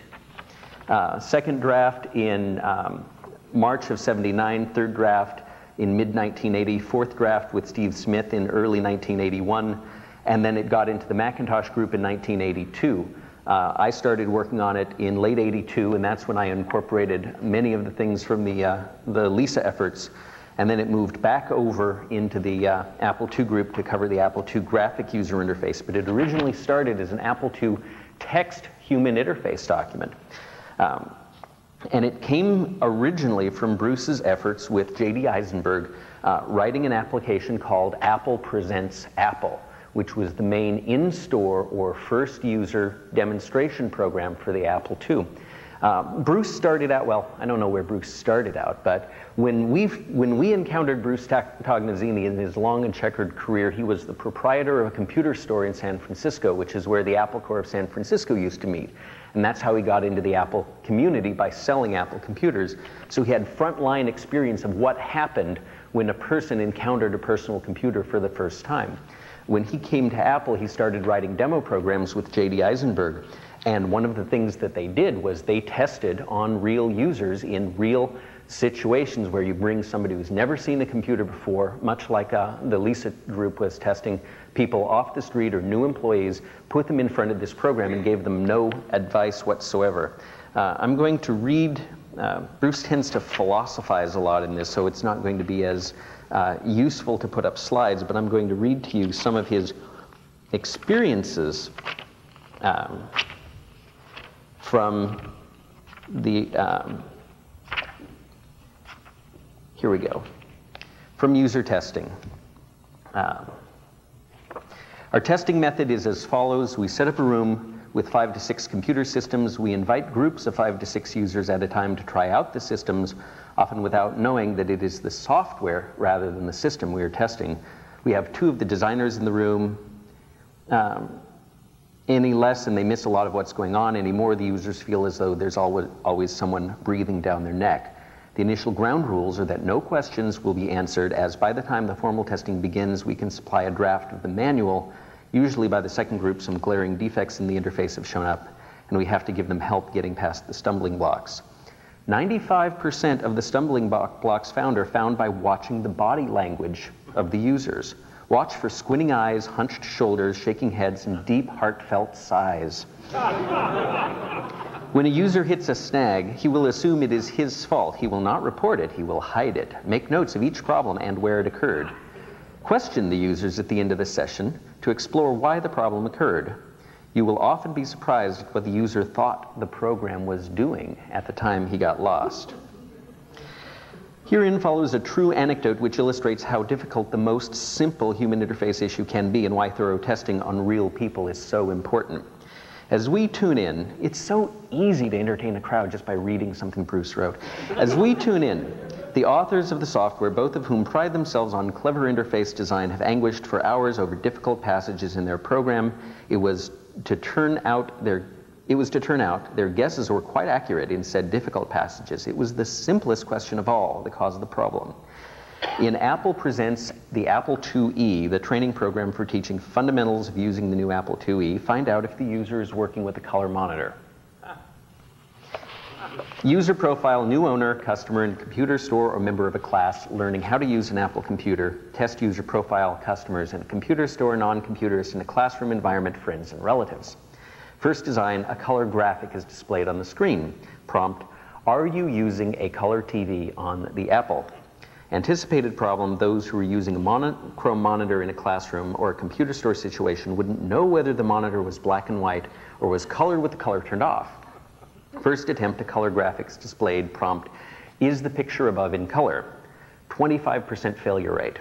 Uh, second draft in um, March of 79, third draft in mid 1980, fourth draft with Steve Smith in early 1981, and then it got into the Macintosh group in 1982. Uh, I started working on it in late 82, and that's when I incorporated many of the things from the, uh, the LISA efforts. And then it moved back over into the uh, Apple II group to cover the Apple II graphic user interface. But it originally started as an Apple II text human interface document. Um, and it came originally from Bruce's efforts with J.D. Eisenberg uh, writing an application called Apple Presents Apple which was the main in-store or first user demonstration program for the Apple II. Uh, Bruce started out, well, I don't know where Bruce started out, but when, we when we encountered Bruce Tognazzini in his long and checkered career, he was the proprietor of a computer store in San Francisco, which is where the Apple Corps of San Francisco used to meet. And that's how he got into the Apple community by selling Apple computers. So he had frontline experience of what happened when a person encountered a personal computer for the first time. When he came to Apple, he started writing demo programs with J.D. Eisenberg. And one of the things that they did was they tested on real users in real situations where you bring somebody who's never seen a computer before, much like uh, the LISA group was testing people off the street or new employees, put them in front of this program and gave them no advice whatsoever. Uh, I'm going to read, uh, Bruce tends to philosophize a lot in this, so it's not going to be as uh, useful to put up slides, but I'm going to read to you some of his experiences um, from the, um, here we go, from user testing. Uh, our testing method is as follows. We set up a room with five to six computer systems. We invite groups of five to six users at a time to try out the systems often without knowing that it is the software rather than the system we are testing. We have two of the designers in the room. Um, any less and they miss a lot of what's going on, any more the users feel as though there's always, always someone breathing down their neck. The initial ground rules are that no questions will be answered as by the time the formal testing begins, we can supply a draft of the manual. Usually by the second group, some glaring defects in the interface have shown up, and we have to give them help getting past the stumbling blocks. 95% of the stumbling blocks found are found by watching the body language of the users. Watch for squinting eyes, hunched shoulders, shaking heads, and deep, heartfelt sighs. when a user hits a snag, he will assume it is his fault. He will not report it, he will hide it. Make notes of each problem and where it occurred. Question the users at the end of the session to explore why the problem occurred. You will often be surprised at what the user thought the program was doing at the time he got lost. Herein follows a true anecdote which illustrates how difficult the most simple human interface issue can be and why thorough testing on real people is so important. As we tune in, it's so easy to entertain a crowd just by reading something Bruce wrote. As we tune in, the authors of the software, both of whom pride themselves on clever interface design, have anguished for hours over difficult passages in their program. It was to turn out their it was to turn out their guesses were quite accurate in said difficult passages. It was the simplest question of all that caused the problem. In Apple Presents the Apple IIe, the training program for teaching fundamentals of using the new Apple IIe, find out if the user is working with a color monitor. User profile, new owner, customer in computer store or member of a class, learning how to use an Apple computer, test user profile, customers in a computer store, non-computers in a classroom environment, friends and relatives. First design, a color graphic is displayed on the screen. Prompt, are you using a color TV on the Apple? Anticipated problem, those who were using a monochrome monitor in a classroom or a computer store situation wouldn't know whether the monitor was black and white or was colored with the color turned off. First attempt to color graphics displayed prompt, is the picture above in color? 25% failure rate.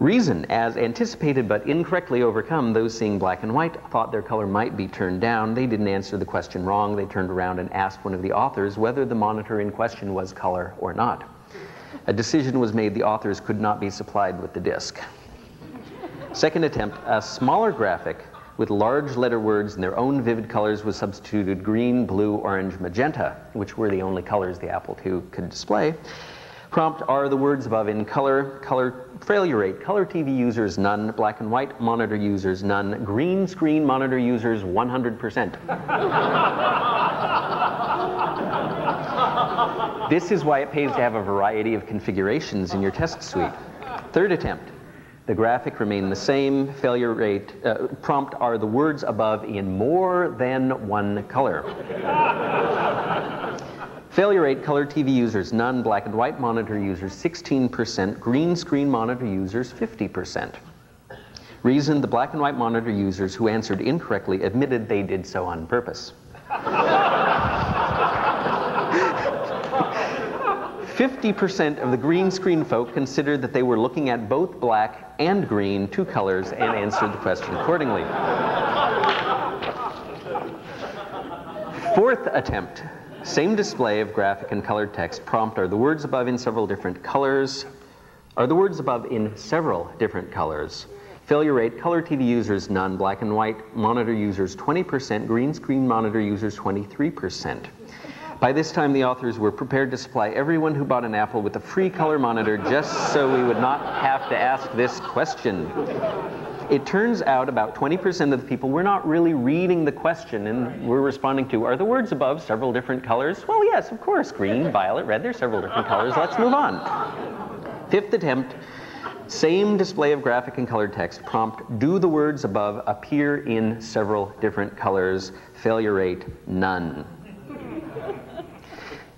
Reason, as anticipated but incorrectly overcome, those seeing black and white thought their color might be turned down. They didn't answer the question wrong. They turned around and asked one of the authors whether the monitor in question was color or not. A decision was made the authors could not be supplied with the disk. Second attempt, a smaller graphic with large letter words in their own vivid colors was substituted green, blue, orange, magenta, which were the only colors the Apple II could display. Prompt are the words above in color, color failure rate, color TV users none, black and white monitor users none, green screen monitor users 100%. this is why it pays to have a variety of configurations in your test suite. Third attempt. The graphic remained the same. Failure rate uh, prompt are the words above in more than one color. Failure rate, color TV users, none. Black and white monitor users, 16%. Green screen monitor users, 50%. Reason, the black and white monitor users who answered incorrectly admitted they did so on purpose. 50% of the green screen folk considered that they were looking at both black and green, two colors, and answered the question accordingly. Fourth attempt, same display of graphic and colored text prompt are the words above in several different colors, are the words above in several different colors. Failure rate, color TV users none, black and white monitor users 20%, green screen monitor users 23%. By this time, the authors were prepared to supply everyone who bought an Apple with a free color monitor just so we would not have to ask this question. It turns out about 20% of the people were not really reading the question and were responding to, are the words above several different colors? Well, yes, of course, green, violet, red, there's several different colors. Let's move on. Fifth attempt, same display of graphic and colored text. Prompt, do the words above appear in several different colors? Failure rate, none.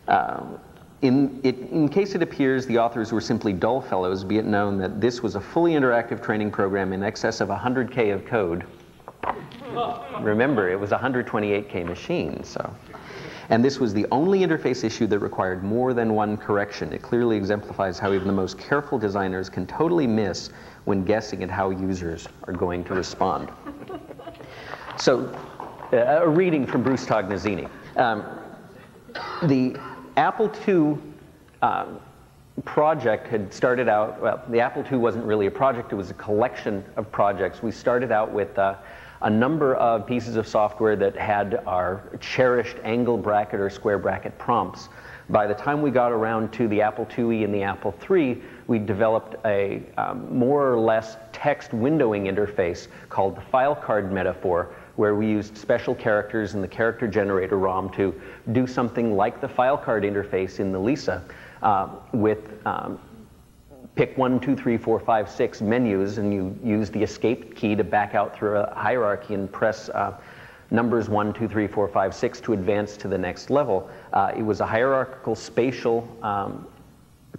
Um, in, it, in, case it appears the authors were simply dull fellows, be it known that this was a fully interactive training program in excess of 100K of code. Remember, it was a 128K machine, so. And this was the only interface issue that required more than one correction. It clearly exemplifies how even the most careful designers can totally miss when guessing at how users are going to respond. So, uh, a reading from Bruce Tognazzini. Um, the Apple II um, project had started out, well, the Apple II wasn't really a project, it was a collection of projects. We started out with uh, a number of pieces of software that had our cherished angle bracket or square bracket prompts. By the time we got around to the Apple IIe and the Apple III, we developed a um, more or less text windowing interface called the file card metaphor, where we used special characters in the character generator ROM to do something like the file card interface in the Lisa uh, with um, pick one, two, three, four, five, six menus, and you use the escape key to back out through a hierarchy and press uh, numbers one, two, three, four, five, six to advance to the next level. Uh, it was a hierarchical, spatial, um,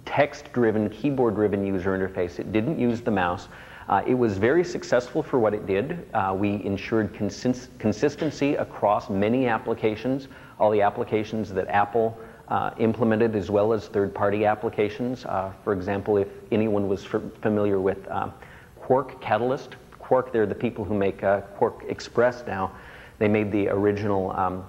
text-driven, keyboard-driven user interface. It didn't use the mouse. Uh, it was very successful for what it did. Uh, we ensured consist consistency across many applications, all the applications that Apple uh, implemented as well as third-party applications. Uh, for example, if anyone was familiar with uh, Quark Catalyst, Quark, they're the people who make uh, QuarkXPress now. They made the original um,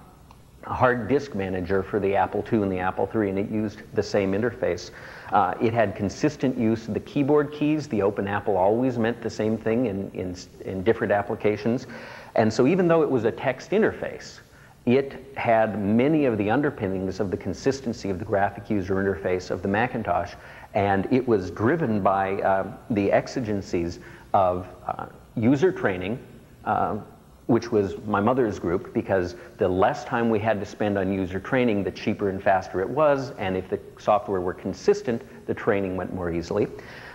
hard disk manager for the Apple II and the Apple III, and it used the same interface. Uh, it had consistent use of the keyboard keys. The Open Apple always meant the same thing in, in, in different applications. And so even though it was a text interface, it had many of the underpinnings of the consistency of the graphic user interface of the Macintosh, and it was driven by uh, the exigencies of uh, user training, uh, which was my mother's group, because the less time we had to spend on user training, the cheaper and faster it was, and if the software were consistent, the training went more easily.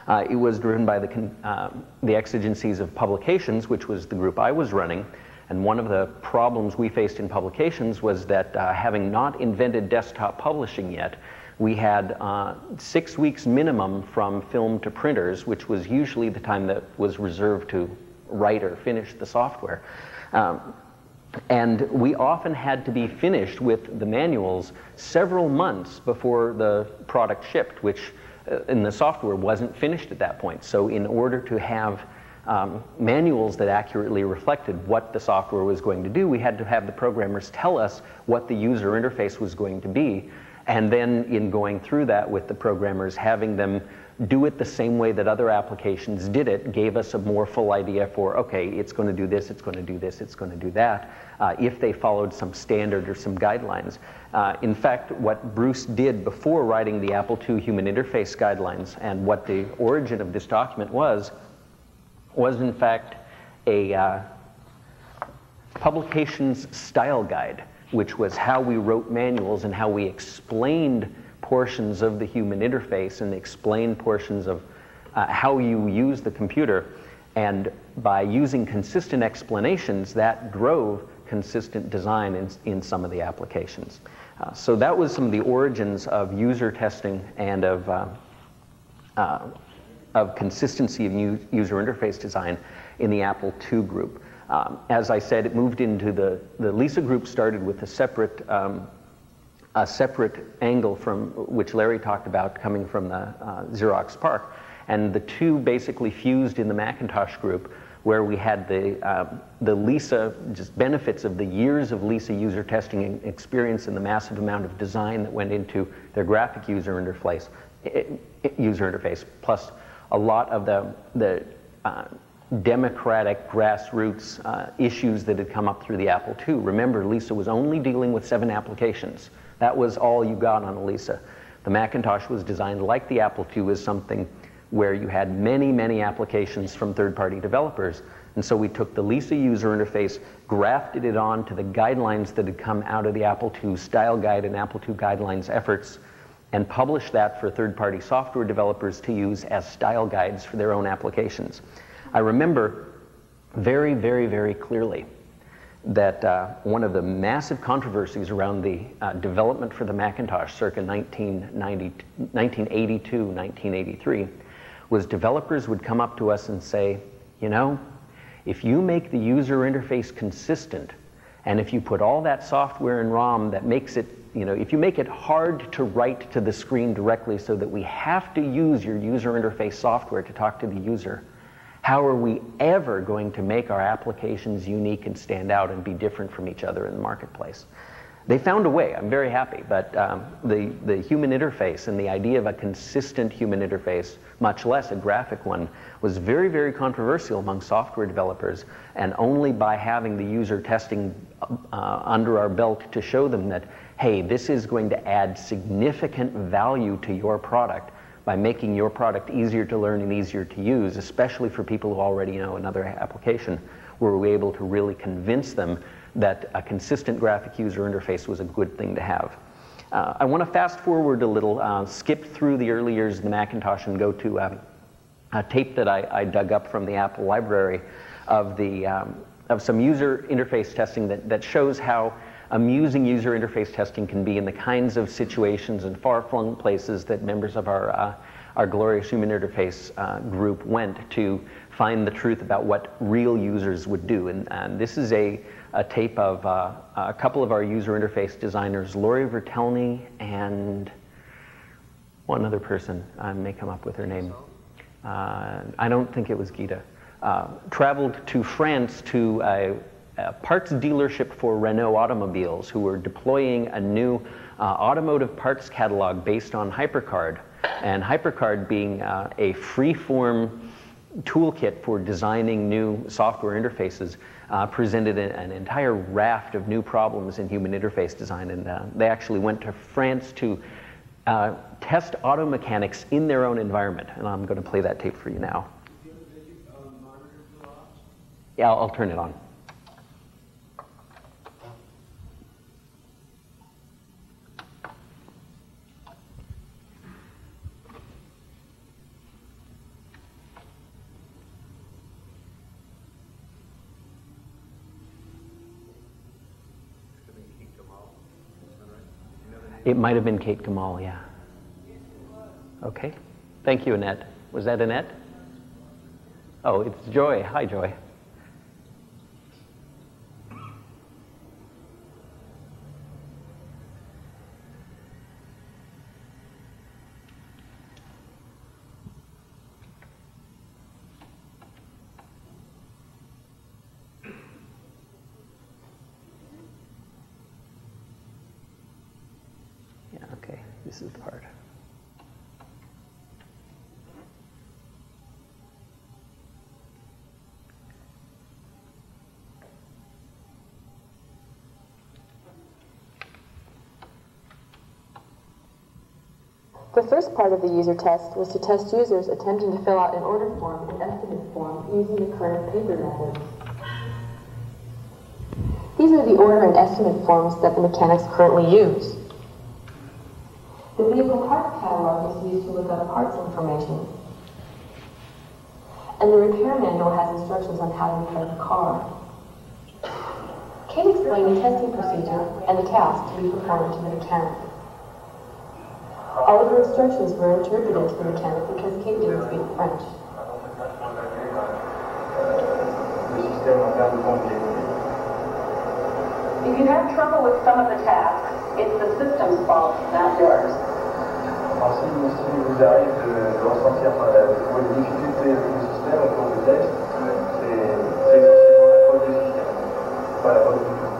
Uh, it was driven by the, uh, the exigencies of publications, which was the group I was running, and one of the problems we faced in publications was that uh, having not invented desktop publishing yet, we had uh, six weeks minimum from film to printers, which was usually the time that was reserved to write or finish the software. Um, and we often had to be finished with the manuals several months before the product shipped, which uh, in the software wasn't finished at that point. So in order to have um, manuals that accurately reflected what the software was going to do, we had to have the programmers tell us what the user interface was going to be. And then in going through that with the programmers, having them do it the same way that other applications did it gave us a more full idea for, okay, it's going to do this, it's going to do this, it's going to do that, uh, if they followed some standard or some guidelines. Uh, in fact, what Bruce did before writing the Apple II Human Interface Guidelines and what the origin of this document was, was in fact a uh, publications style guide, which was how we wrote manuals and how we explained portions of the human interface and explain portions of uh, how you use the computer. And by using consistent explanations, that drove consistent design in, in some of the applications. Uh, so that was some of the origins of user testing and of uh, uh of consistency of user interface design in the Apple II group. Um, as I said, it moved into the, the Lisa group started with a separate, um, a separate angle from which Larry talked about coming from the uh, Xerox PARC. And the two basically fused in the Macintosh group where we had the, uh, the Lisa, just benefits of the years of Lisa user testing experience and the massive amount of design that went into their graphic user interface, user interface, plus a lot of the, the uh, democratic grassroots uh, issues that had come up through the Apple II. Remember, Lisa was only dealing with seven applications. That was all you got on a Lisa. The Macintosh was designed like the Apple II as something where you had many, many applications from third-party developers. And so we took the Lisa user interface, grafted it on to the guidelines that had come out of the Apple II style guide and Apple II guidelines efforts, and published that for third-party software developers to use as style guides for their own applications. I remember very, very, very clearly that uh, one of the massive controversies around the uh, development for the Macintosh circa 1982, 1983 was developers would come up to us and say, you know, if you make the user interface consistent, and if you put all that software in ROM that makes it you know, if you make it hard to write to the screen directly so that we have to use your user interface software to talk to the user, how are we ever going to make our applications unique and stand out and be different from each other in the marketplace? They found a way. I'm very happy. But um, the, the human interface and the idea of a consistent human interface, much less a graphic one, was very, very controversial among software developers. And only by having the user testing uh, under our belt to show them that hey, this is going to add significant value to your product by making your product easier to learn and easier to use, especially for people who already know another application, were we able to really convince them that a consistent graphic user interface was a good thing to have. Uh, I want to fast forward a little, uh, skip through the early years of the Macintosh and go to um, a tape that I, I, dug up from the Apple library of, the, um, of some user interface testing that, that shows how amusing user interface testing can be in the kinds of situations and far-flung places that members of our, uh, our glorious human interface uh, group went to find the truth about what real users would do. And, and this is a, a tape of uh, a couple of our user interface designers, Laurie Vertelney and one other person. I may come up with her name. Uh, I don't think it was Gita. Uh, traveled to France to a, a parts dealership for Renault automobiles who were deploying a new uh, automotive parts catalog based on HyperCard. And HyperCard being uh, a free-form toolkit for designing new software interfaces uh, presented an, an, entire raft of new problems in human interface design. And uh, they actually went to France to uh, test auto mechanics in their own environment. And I'm going to play that tape for you now. Yeah, I'll, I'll turn it on. It might have been Kate Gomoll, yeah. Okay. Thank you, Annette. Was that Annette? Oh, it's Joy. Hi, Joy. The first part of the user test was to test users attempting to fill out an order form and estimate form using the current paper methods. These are the order and estimate forms that the mechanics currently use. The vehicle parts catalog is used to look up parts information. And the repair manual has instructions on how to repair the car. Kate explained the testing procedure and the task to be performed to the mechanic. All of her instructions were interpreted to the mechanic because Kate didn't speak French. If you have trouble with some of the tasks, it's the system's fault, not yours. Alors si, vous arrive de, ressentir une difficulté du système au cours du test, c'est essentiellement la faute du système, pas la faute du tout.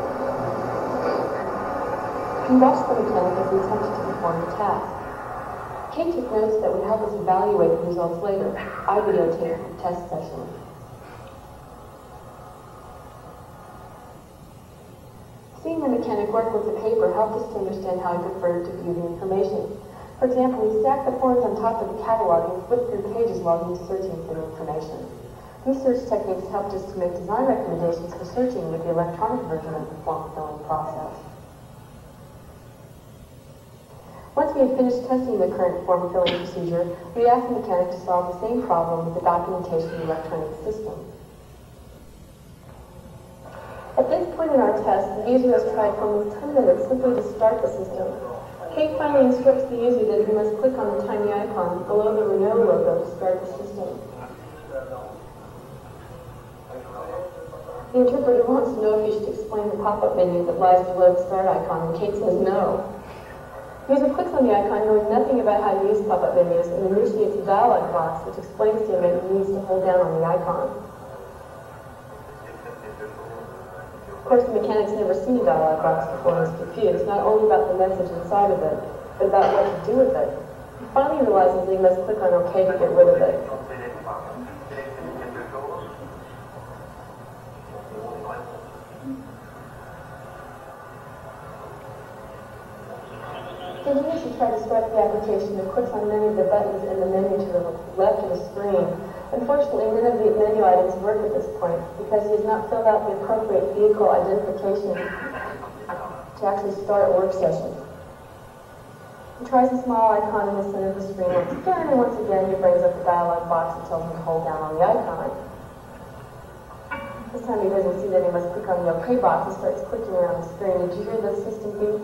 He the mechanic as he attempted to perform the task. Kate took notes that would help us evaluate the results later. I videotaped the test session. Seeing the mechanic work with the paper helped us to understand how he preferred to view the information. For example, he stacked the forms on top of the catalog and flipped through pages while he was searching for the information. These search techniques helped us to make design recommendations for searching with the electronic version of the form filling process. Once we finished testing the current form filling procedure, we asked the mechanic to solve the same problem with the documentation of the electronic system. At this point in our test, the user has tried for almost 10 minutes simply to start the system. Kate finally instructs the user that he must click on the tiny icon below the Renault logo to start the system. The interpreter wants to know if he should explain the pop-up menu that lies below the start icon, and Kate says no. User clicks on the icon knowing nothing about how to use pop-up menus and initiates a dialog box which explains to him that he needs to hold down on the icon. Of course, the mechanic's never seen a dialog box before and is confused, not only about the message inside of it, but about what to do with it. He finally realizes that he must click on OK to get rid of it. So he should try to start the application and clicks on many of the buttons in the menu to the left of the screen. Unfortunately, none of the menu items work at this point because he has not filled out the appropriate vehicle identification to actually start a work session. He tries the small icon in the center of the screen once again, and once again he brings up the dialog box and tells him to hold down on the icon. This time he doesn't see that he must click on the OK box and starts clicking around the screen. Did you hear the system beep?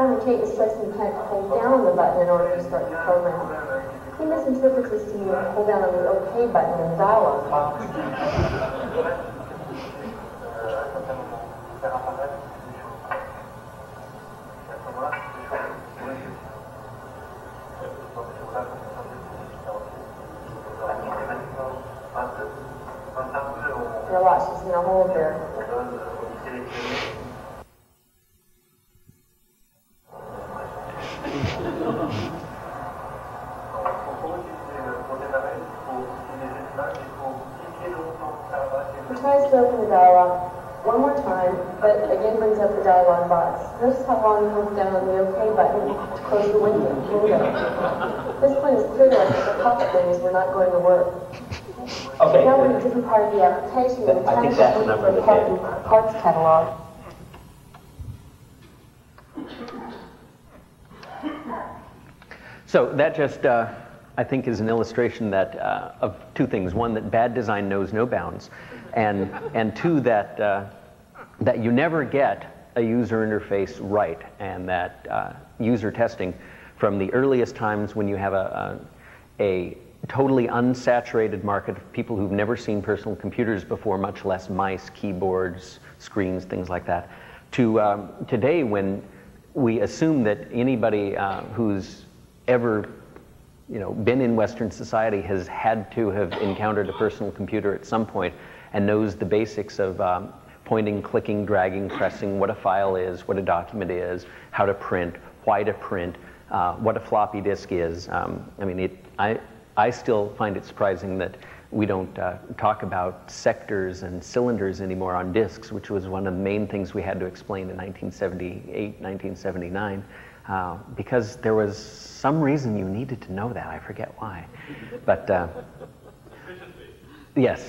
Instructs the mechanic to hold down the button in order to start the program. He misinterprets this to mean hold down on the OK button in the dialog box. Lots she's gonna hold there. He tries to open the dialog one more time, but again brings up the dialog box. Notice how long he holds down on the OK button to close the window. window. This point is clear to us that the pop-up menus were not going to work. Okay. Now we're in a different part of the application. The I think mechanic that's the number for the the part- parts catalog. So that just, uh, I think, is an illustration that uh, of two things: one, that bad design knows no bounds, and and two, that uh, that you never get a user interface right, and that uh, user testing from the earliest times when you have a, a, a totally unsaturated market of people who've never seen personal computers before, much less mice, keyboards, screens, things like that, to um, today when we assume that anybody uh, who's ever you know, been in Western society has had to have encountered a personal computer at some point and knows the basics of um, pointing, clicking, dragging, pressing, what a file is, what a document is, how to print, why to print, uh, what a floppy disk is. Um, I mean, it, I, I still find it surprising that we don't uh, talk about sectors and cylinders anymore on disks, which was one of the main things we had to explain in 1978, 1979, uh, because there was some reason you needed to know that. I forget why. But uh, yes,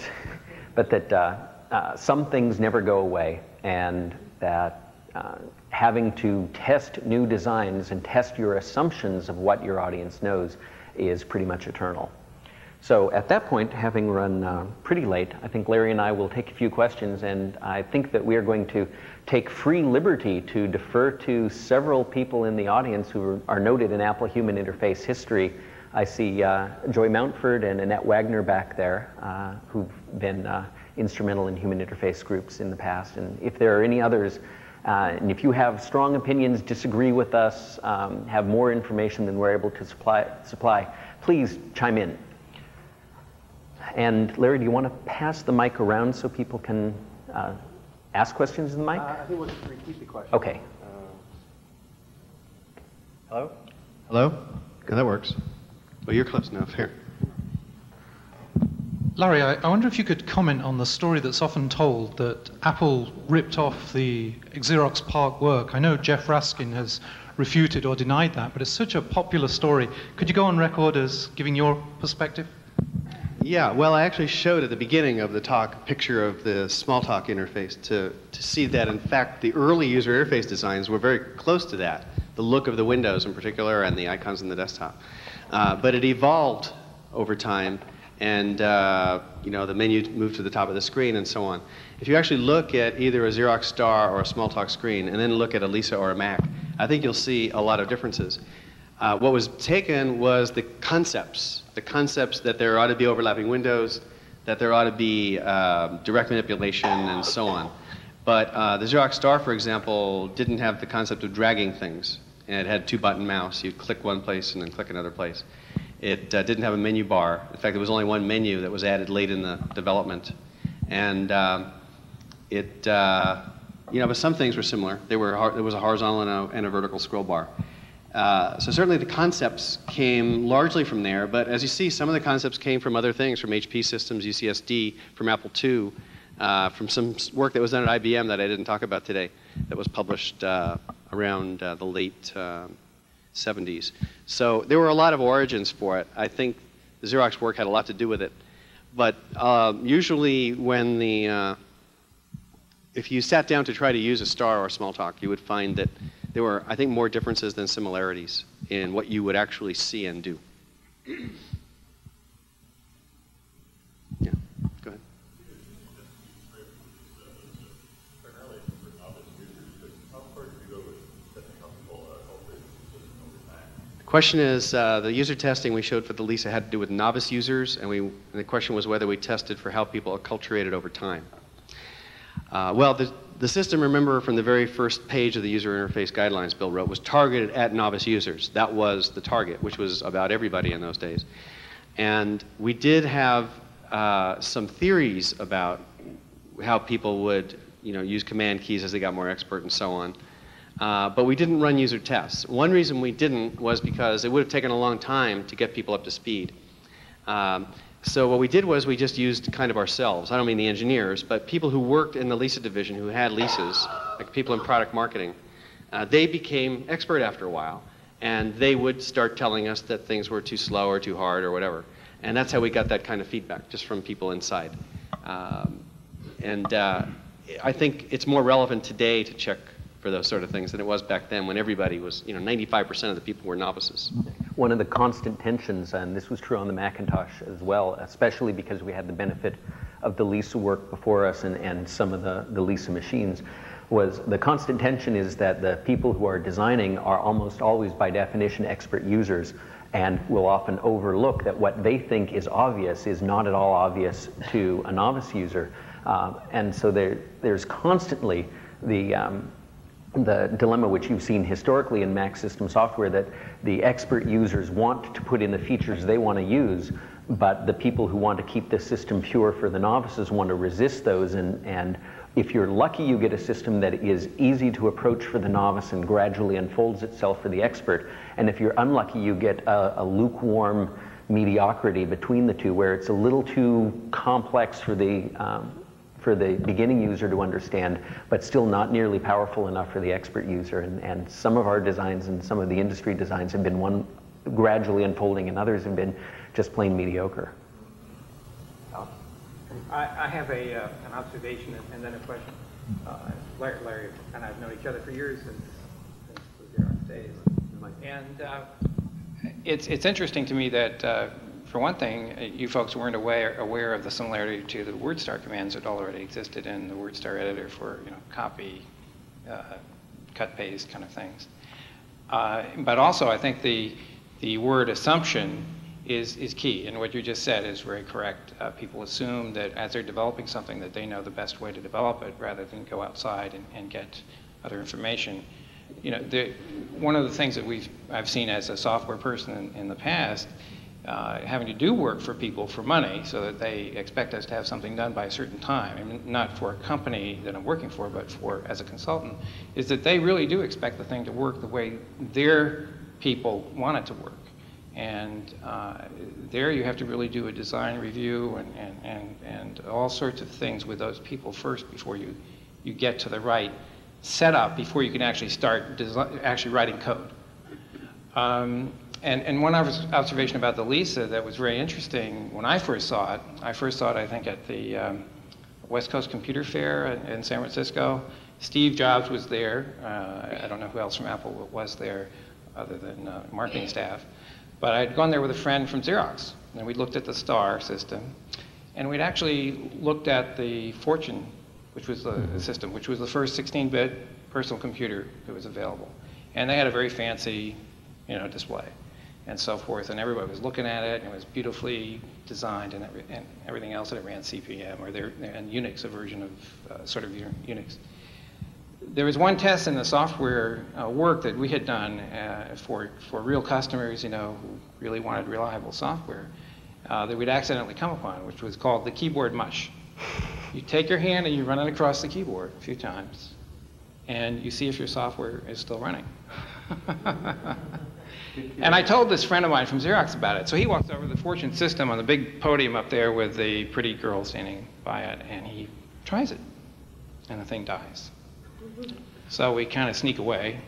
but that uh, uh, some things never go away, and that uh, having to test new designs and test your assumptions of what your audience knows is pretty much eternal. So at that point, having run uh, pretty late, I think Larry and I will take a few questions, and I think that we are going to take free liberty to defer to several people in the audience who are noted in Apple human interface history. I see uh, Joy Mountford and Annette Wagner back there, uh, who've been uh, instrumental in human interface groups in the past. And if there are any others, uh, and if you have strong opinions, disagree with us, um, have more information than we're able to supply, supply please chime in. And Larry, do you want to pass the mic around so people can uh, ask questions in the mic? Uh, I think we'll just repeat the question. Okay. Uh, hello? Hello? Okay, that works. Well, you're close enough. Here. Larry, I, I, wonder if you could comment on the story that's often told that Apple ripped off the Xerox PARC work. I know Jeff Raskin has refuted or denied that, but it's such a popular story. Could you go on record as giving your perspective? Yeah, well, I actually showed at the beginning of the talk a picture of the Smalltalk interface to, to see that, in fact, the early user interface designs were very close to that, the look of the windows in particular and the icons in the desktop. Uh, but it evolved over time, and uh, you know the menu moved to the top of the screen and so on. If you actually look at either a Xerox Star or a Smalltalk screen, and then look at a Lisa or a Mac, I think you'll see a lot of differences. Uh, what was taken was the concepts, the concepts that there ought to be overlapping windows, that there ought to be uh, direct manipulation, and so on. But uh, the Xerox Star, for example, didn't have the concept of dragging things, and it had two-button mouse. You'd click one place and then click another place. It uh, didn't have a menu bar. In fact, there was only one menu that was added late in the development, and um, it, uh, you know, but some things were similar. They were there was a horizontal and a, and a vertical scroll bar. Uh, so certainly the concepts came largely from there, but as you see, some of the concepts came from other things, from HP systems, UCSD, from Apple II, uh, from some work that was done at IBM that I didn't talk about today, that was published uh, around uh, the late 70s. Uh, so there were a lot of origins for it. I think the Xerox work had a lot to do with it. But um, usually when the, if you sat down to try to use a star or a Smalltalk, you would find that there were, I think, more differences than similarities in what you would actually see and do. Yeah, go ahead. The question is, uh, the user testing we showed for the Lisa had to do with novice users, and, we, and the question was whether we tested for how people acculturated over time. Uh, well, the, the system, remember from the very first page of the user interface guidelines Bill wrote, was targeted at novice users. That was the target, which was about everybody in those days. And we did have uh, some theories about how people would you know, use command keys as they got more expert and so on. Uh, but we didn't run user tests. One reason we didn't was because it would have taken a long time to get people up to speed. Um, so what we did was we just used kind of ourselves. I don't mean the engineers, but people who worked in the Lisa division who had Lisas, like people in product marketing. Uh, they became expert after a while, and they would start telling us that things were too slow or too hard or whatever. And that's how we got that kind of feedback, just from people inside. Um, and uh, I think it's more relevant today to check for those sort of things than it was back then when everybody was, you know, 95% of the people were novices. One of the constant tensions, and this was true on the Macintosh as well, especially because we had the benefit of the Lisa work before us and, and some of the, the Lisa machines, was the constant tension is that the people who are designing are almost always by definition expert users and will often overlook that what they think is obvious is not at all obvious to a novice user. Um, and so there, there's constantly the, um, the dilemma which you've seen historically in Mac system software that the expert users want to put in the features they want to use, but the people who want to keep the system pure for the novices want to resist those and, and if you're lucky, you get a system that is easy to approach for the novice and gradually unfolds itself for the expert. And if you're unlucky, you get a, a lukewarm mediocrity between the two where it's a little too complex for the, um, for the beginning user to understand, but still not nearly powerful enough for the expert user. And, and some of our designs and some of the industry designs have been one gradually unfolding and others have been just plain mediocre. I, I have a, uh, an observation and, and then a question. Uh, Larry, Larry and I have known each other for years since, since the Xerox days. And uh, it's, it's interesting to me that, uh, for one thing, uh, you folks weren't aware, aware of the similarity to the WordStar commands that already existed in the WordStar editor for you know, copy, uh, cut, paste kind of things. Uh, but also, I think the, the word assumption is, is key. And what you just said is very correct. Uh, people assume that as they're developing something that they know the best way to develop it rather than go outside and, and get other information. You know, the, one of the things that we've, I've seen as a software person in, in the past, uh, having to do work for people for money so that they expect us to have something done by a certain time, I mean, not for a company that I'm working for, but for as a consultant, is that they really do expect the thing to work the way their people want it to work. And uh, there you have to really do a design review and, and, and, and all sorts of things with those people first before you, you get to the right setup before you can actually start actually writing code. Um, and, and one observation about the Lisa that was very interesting when I first saw it, I first saw it, I think, at the um, West Coast Computer Fair in, in, San Francisco. Steve Jobs was there. Uh, I don't know who else from Apple was there other than uh, marketing staff. But I'd gone there with a friend from Xerox, and we looked at the STAR system, and we'd actually looked at the Fortune, which was the mm-hmm. system, which was the first 16-bit personal computer that was available. And they had a very fancy, you know, display and so forth, and everybody was looking at it, and it was beautifully designed and, every, and everything else, and it ran CP/M, or their, and Unix, a version of uh, sort of Unix there was one test in the software uh, work that we had done uh, for, for real customers, you know, who really wanted reliable software, uh, that we'd accidentally come upon, which was called the keyboard mush. You take your hand and you run it across the keyboard a few times, and you see if your software is still running. and I told this friend of mine from Xerox about it. So he walks over to the Fortune system on the big podium up there with the pretty girl standing by it, and he tries it, and the thing dies. So we kind of sneak away.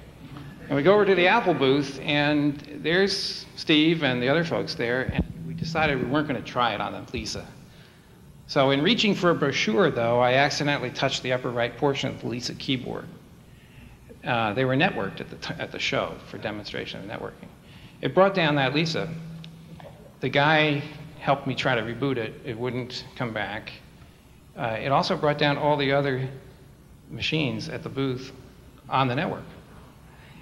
And we go over to the Apple booth, and there's Steve and the other folks there, and we decided we weren't going to try it on the Lisa. So in reaching for a brochure, though, I accidentally touched the upper right portion of the Lisa keyboard. Uh, they were networked at the, at the show for demonstration of networking. It brought down that Lisa. The guy helped me try to reboot it. It wouldn't come back. Uh, it also brought down all the other machines at the booth on the network.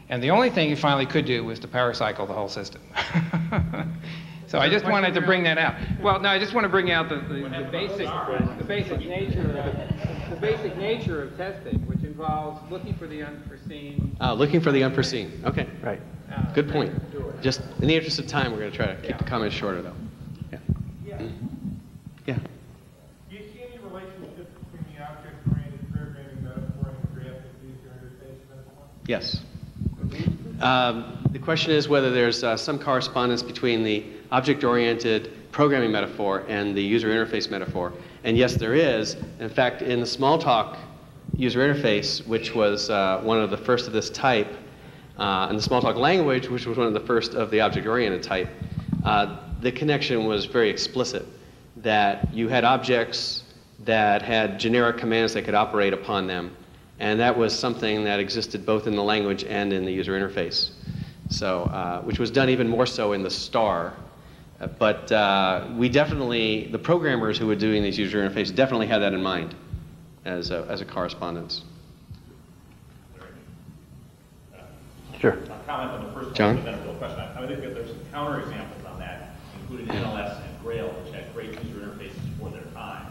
And the only thing you finally could do was to power cycle the whole system. so I just wanted to bring that out. Well, no, I just want to bring out the, the, the basic, the basic nature of the basic nature of testing, which involves looking for the unforeseen. Uh, looking for the unforeseen. Okay, right. Uh, Good point. Just in the interest of time, we're going to try to keep yeah. the comments shorter, though. Yeah. Yeah. yeah. Do you see any relationship between the object-oriented programming metaphor and the graphic user interface metaphor? Yes. Um, the question is whether there's uh, some correspondence between the object-oriented programming metaphor and the user interface metaphor. And yes, there is. In fact, in the Smalltalk user interface, which was uh, one of the first of this type, uh, and the Smalltalk language, which was one of the first of the object-oriented type, uh, the connection was very explicit. That you had objects that had generic commands that could operate upon them, and that was something that existed both in the language and in the user interface. So, uh, which was done even more so in the star. Uh, but uh, we definitely, the programmers who were doing these user interfaces definitely had that in mind as a, as a correspondence. Sure. A comment on the first John? one, and then a real question. I I think that there's some counterexamples on that, including NLS and Grail, which had great user interfaces for their time,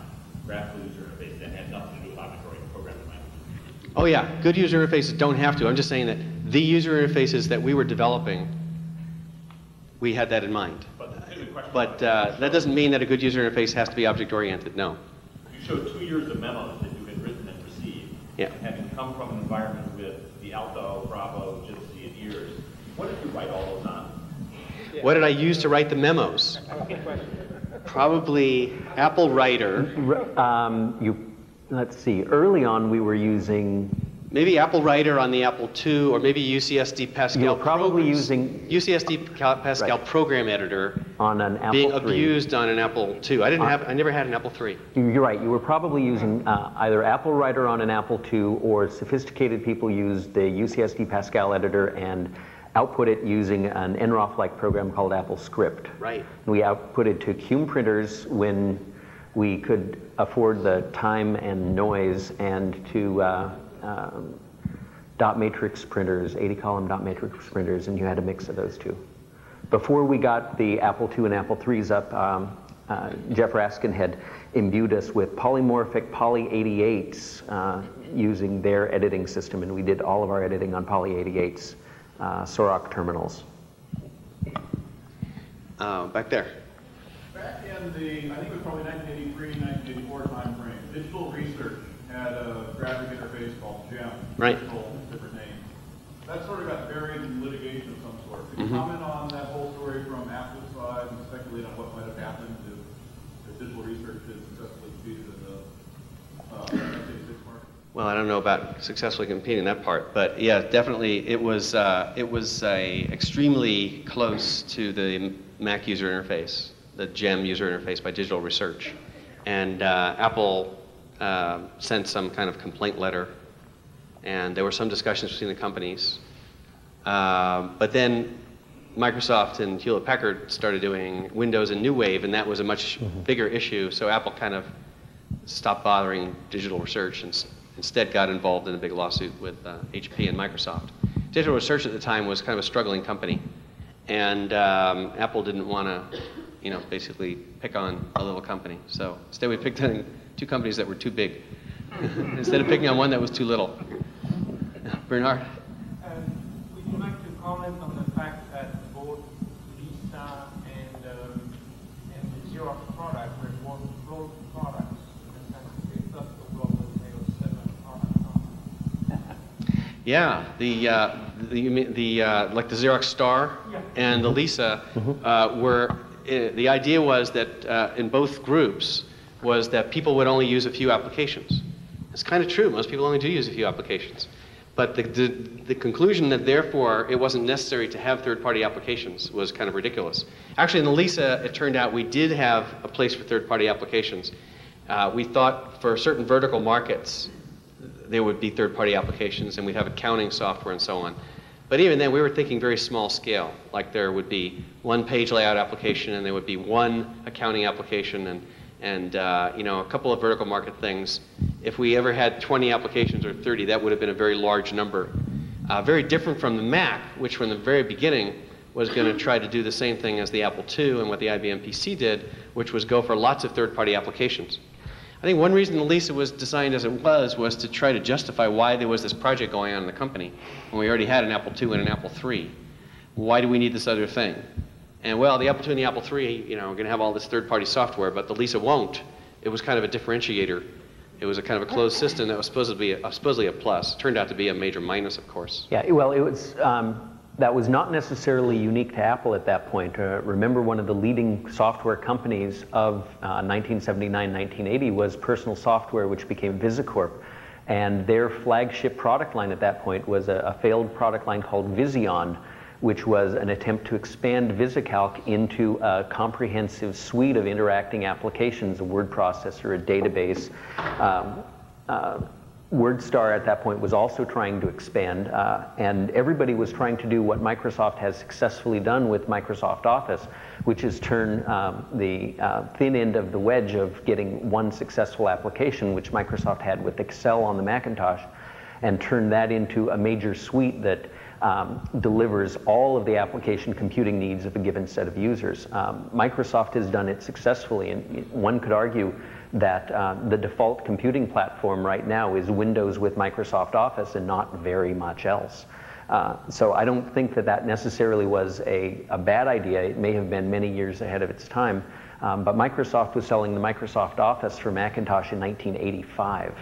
graphical user interfaces that had nothing to do with object-oriented programming language. Oh yeah, good user interfaces don't have to. I'm just saying that the user interfaces that we were developing, we had that in mind. But uh, that doesn't mean that a good user interface has to be object-oriented, no. You showed two years of memos that you had written and received. Yeah. Having come from an environment with the Alto, write all those on? What did I use to write the memos? Probably Apple Writer. Um, you, let's see, early on we were using, Maybe Apple Writer on the Apple II, or maybe UCSD Pascal. you were probably programs- using UCSD Pascal Right. program editor on an Apple being III. abused on an Apple II. I didn't Uh, have, I never had an Apple III. You're right. You were probably using uh, either Apple Writer on an Apple II, or sophisticated people used the UCSD Pascal editor and output it using an nroff-like program called Apple Script. Right. We outputted to Qume printers when we could afford the time and noise, and to uh, um, dot matrix printers, 80-column dot matrix printers, and you had a mix of those two. Before we got the Apple II and Apple IIIs up, um, uh, Jeff Raskin had imbued us with polymorphic Poly 88s uh, using their editing system, and we did all of our editing on Poly 88s, uh, Soroc terminals. Uh, back there. Back in the, I think it was probably 1983, 1984 timeframe, digital research had a graphic interface called GEM. Right. Digital, different names. That sort of got buried in litigation of some sort. Could you Mhm. comment on that whole story from Apple's side and speculate on what might have happened if, if digital research had successfully competed in the uh, x86 market? Well, I don't know about successfully competing that part, but yeah, definitely it was uh, it was a extremely close to the Mac user interface, the GEM user interface by Digital Research, and uh, Apple uh, sent some kind of complaint letter, and there were some discussions between the companies, Um but then Microsoft and Hewlett Packard started doing Windows and New Wave, and that was a much bigger issue. So Apple kind of stopped bothering digital research and instead got involved in a big lawsuit with uh, HP and Microsoft. Digital research at the time was kind of a struggling company, and um, Apple didn't want to, you know, basically pick on a little company. So instead, we picked on two companies that were too big, instead of picking on one that was too little. Bernard. Would you like to comment on the fact that both Lisa and, um, and the Xerox product were both closed products in the sense that they thought the world was made of seven products? Yeah, the, uh, the, you mean the uh, like the Xerox Star Yeah. and the Lisa uh, were, uh, the idea was that uh, in both groups was that people would only use a few applications. It's kind of true, most people only do use a few applications. But the, the, the conclusion that therefore it wasn't necessary to have third-party applications was kind of ridiculous. Actually, in the Lisa, it turned out we did have a place for third-party applications. Uh, we thought for certain vertical markets, there would be third-party applications and we'd have accounting software and so on. But even then, we were thinking very small scale, like there would be one page layout application and there would be one accounting application and, and uh, you know, a couple of vertical market things. If we ever had 20 applications or 30, that would have been a very large number. Uh, very different from the Mac, which from the very beginning was going to try to do the same thing as the Apple II and what the IBM PC did, which was go for lots of third-party applications. I think one reason the Lisa was designed as it was was to try to justify why there was this project going on in the company when we already had an Apple II and an Apple III. Why do we need this other thing? And well, the Apple II and the Apple III, you know, are going to have all this third-party software, but the Lisa won't. It was kind of a differentiator. It was a kind of a closed system that was supposed to be a, supposedly a plus. Turned out to be a major minus, of course. Yeah, well, it was, um, that was not necessarily unique to Apple at that point. Uh, remember, one of the leading software companies of uh, 1979, 1980 was Personal Software, which became VisiCorp. And their flagship product line at that point was a, a failed product line called Vision, which was an attempt to expand VisiCalc into a comprehensive suite of interacting applications, a word processor, a database. Um, uh, WordStar at that point was also trying to expand, uh, and everybody was trying to do what Microsoft has successfully done with Microsoft Office, which is turn um, the uh, thin end of the wedge of getting one successful application, which Microsoft had with Excel on the Macintosh, and turn that into a major suite that um, delivers all of the application computing needs of a given set of users. Um, Microsoft has done it successfully, and one could argue that uh, the default computing platform right now is Windows with Microsoft Office and not very much else. Uh, so I don't think that that necessarily was a, a, bad idea. It may have been many years ahead of its time. Um, but Microsoft was selling the Microsoft Office for Macintosh in 1985.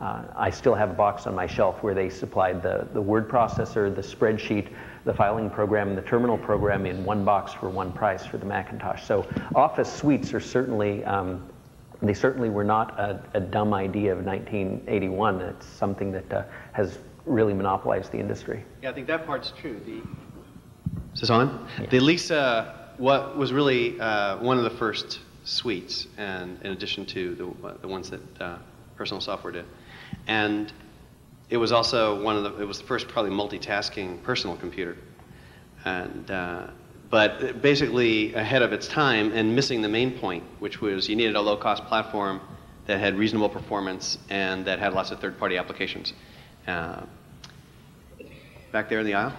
Uh, I still have a box on my shelf where they supplied the, the word processor, the spreadsheet, the filing program, and the terminal program in one box for one price for the Macintosh. So Office suites are certainly, um, they certainly were not a, a, dumb idea of 1981. It's something that uh, has really monopolized the industry. Yeah, I think that part's true. The, is this on? Yeah. The Lisa what was really uh, one of the first suites, and in addition to the, the ones that uh, personal software did. And it was also one of the, it was the first probably multitasking personal computer. And, uh, but basically ahead of its time and missing the main point, which was you needed a low cost platform that had reasonable performance and that had lots of third party applications. Uh, back there in the aisle?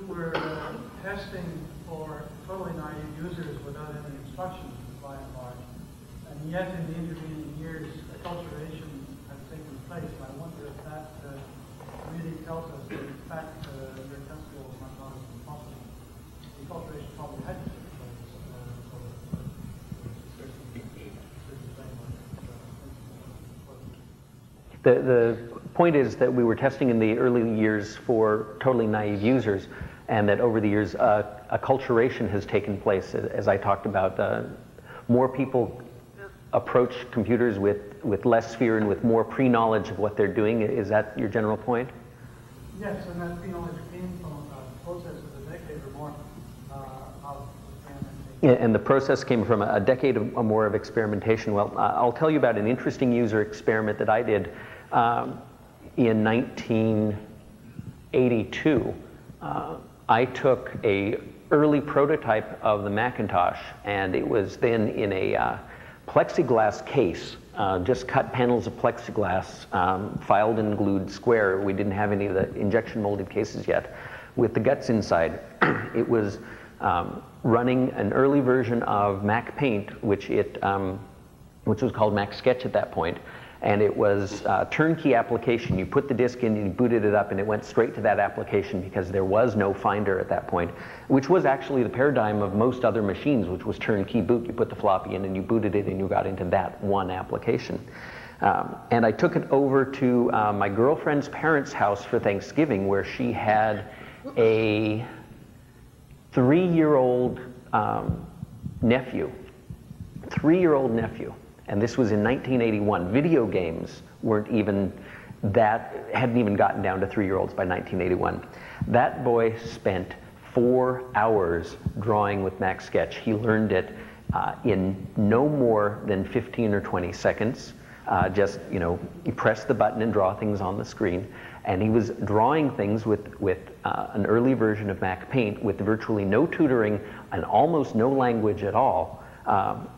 We were uh, testing for totally naive users without any instructions by and large. And yet in the intervening years, acculturation has taken place. I wonder if that uh, really tells us that in fact uh, your test goals might not have been possible. Acculturation probably had to take place. The, the point is that we were testing in the early years for totally naive users and that over the years, uh, acculturation has taken place, as I talked about. Uh, more people approach computers with, with less fear and with more pre-knowledge of what they're doing. Is that your general point? Yes, and that pre-knowledge came from a process of a decade or more uh, of yeah, and the process came from a decade or more of experimentation. Well, uh, I'll tell you about an interesting user experiment that I did um, in 1982. Uh, I took a early prototype of the Macintosh, and it was then in a uh, plexiglass case, uh, just cut panels of plexiglass, um, filed and glued square. We didn't have any of the injection molded cases yet, with the guts inside. it was um, running an early version of Mac Paint, which it um, which was called Mac Sketch at that point, and it was a turnkey application. You put the disk in, you booted it up, and it went straight to that application because there was no Finder at that point, which was actually the paradigm of most other machines, which was turnkey boot. You put the floppy in and you booted it and you got into that one application. Um, and I took it over to uh, my girlfriend's parents' house for Thanksgiving where she had a three-year-old um, nephew, three-year-old nephew and this was in 1981. Video games weren't even that, hadn't even gotten down to three year olds by 1981. That boy spent four hours drawing with Mac Sketch. He learned it uh, in no more than 15 or 20 seconds. Uh, just, you know, you press the button and draw things on the screen. And he was drawing things with, with uh, an early version of Mac Paint with virtually no tutoring and almost no language at all. Um,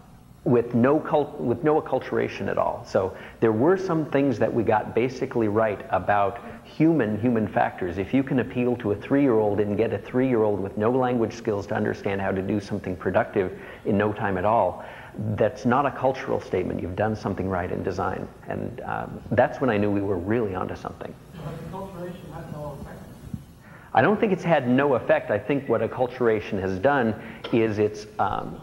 with no, cult, with no acculturation at all. So there were some things that we got basically right about human human factors. If you can appeal to a three-year-old and get a three-year-old with no language skills to understand how to do something productive in no time at all, that's not a cultural statement. You've done something right in design. And um, that's when I knew we were really onto something. I don't think it's had no effect. I think what acculturation has done is it's um,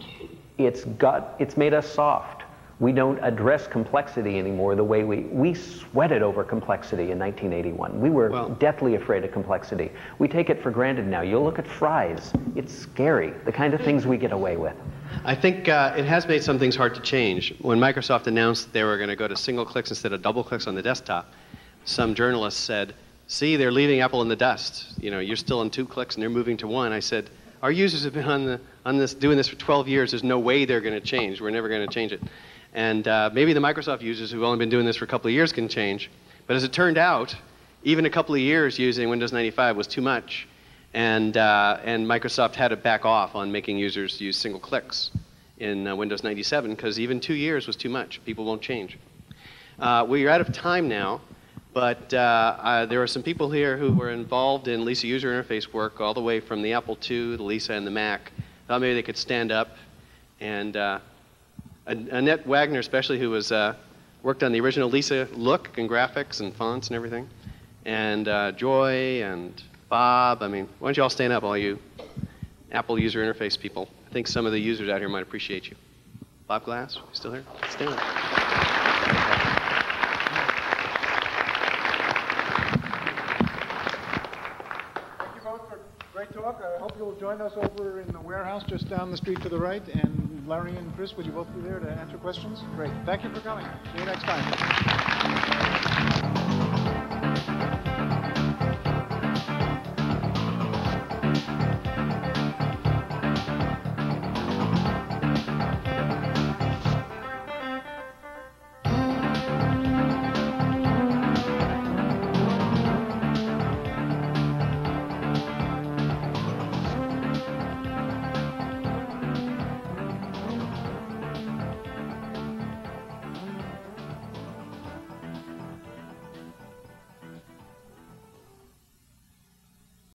it's got it's made us soft. We don't address complexity anymore the way we we sweated over complexity in 1981. We were well, deathly afraid of complexity. We take it for granted now. You'll look at fries; it's scary. The kind of things we get away with. I think uh, it has made some things hard to change. When Microsoft announced they were going to go to single clicks instead of double clicks on the desktop, some journalists said, "See, they're leaving Apple in the dust. You know, you're still in two clicks and they're moving to one." I said our users have been on, the, on this, doing this for 12 years. There's no way they're going to change. We're never going to change it. And uh, maybe the Microsoft users who've only been doing this for a couple of years can change. But as it turned out, even a couple of years using Windows 95 was too much. And, uh, and Microsoft had to back off on making users use single clicks in uh, Windows 97 because even two years was too much. People won't change. Uh, we're out of time now, But uh, uh, there are some people here who were involved in Lisa user interface work all the way from the Apple II, the Lisa, and the Mac. Thought maybe they could stand up. And uh, Annette Wagner, especially, who was uh, worked on the original Lisa look and graphics and fonts and everything. And uh, Joy and Bob. I mean, why don't you all stand up, all you Apple user interface people? I think some of the users out here might appreciate you. Bob Glass, you still here? Stand up. Thank you both for great talk. I hope you'll join us over in the warehouse just down the street to the right. And Larry and Chris, would you both be there to answer questions? Great. Thank you for coming. See you next time.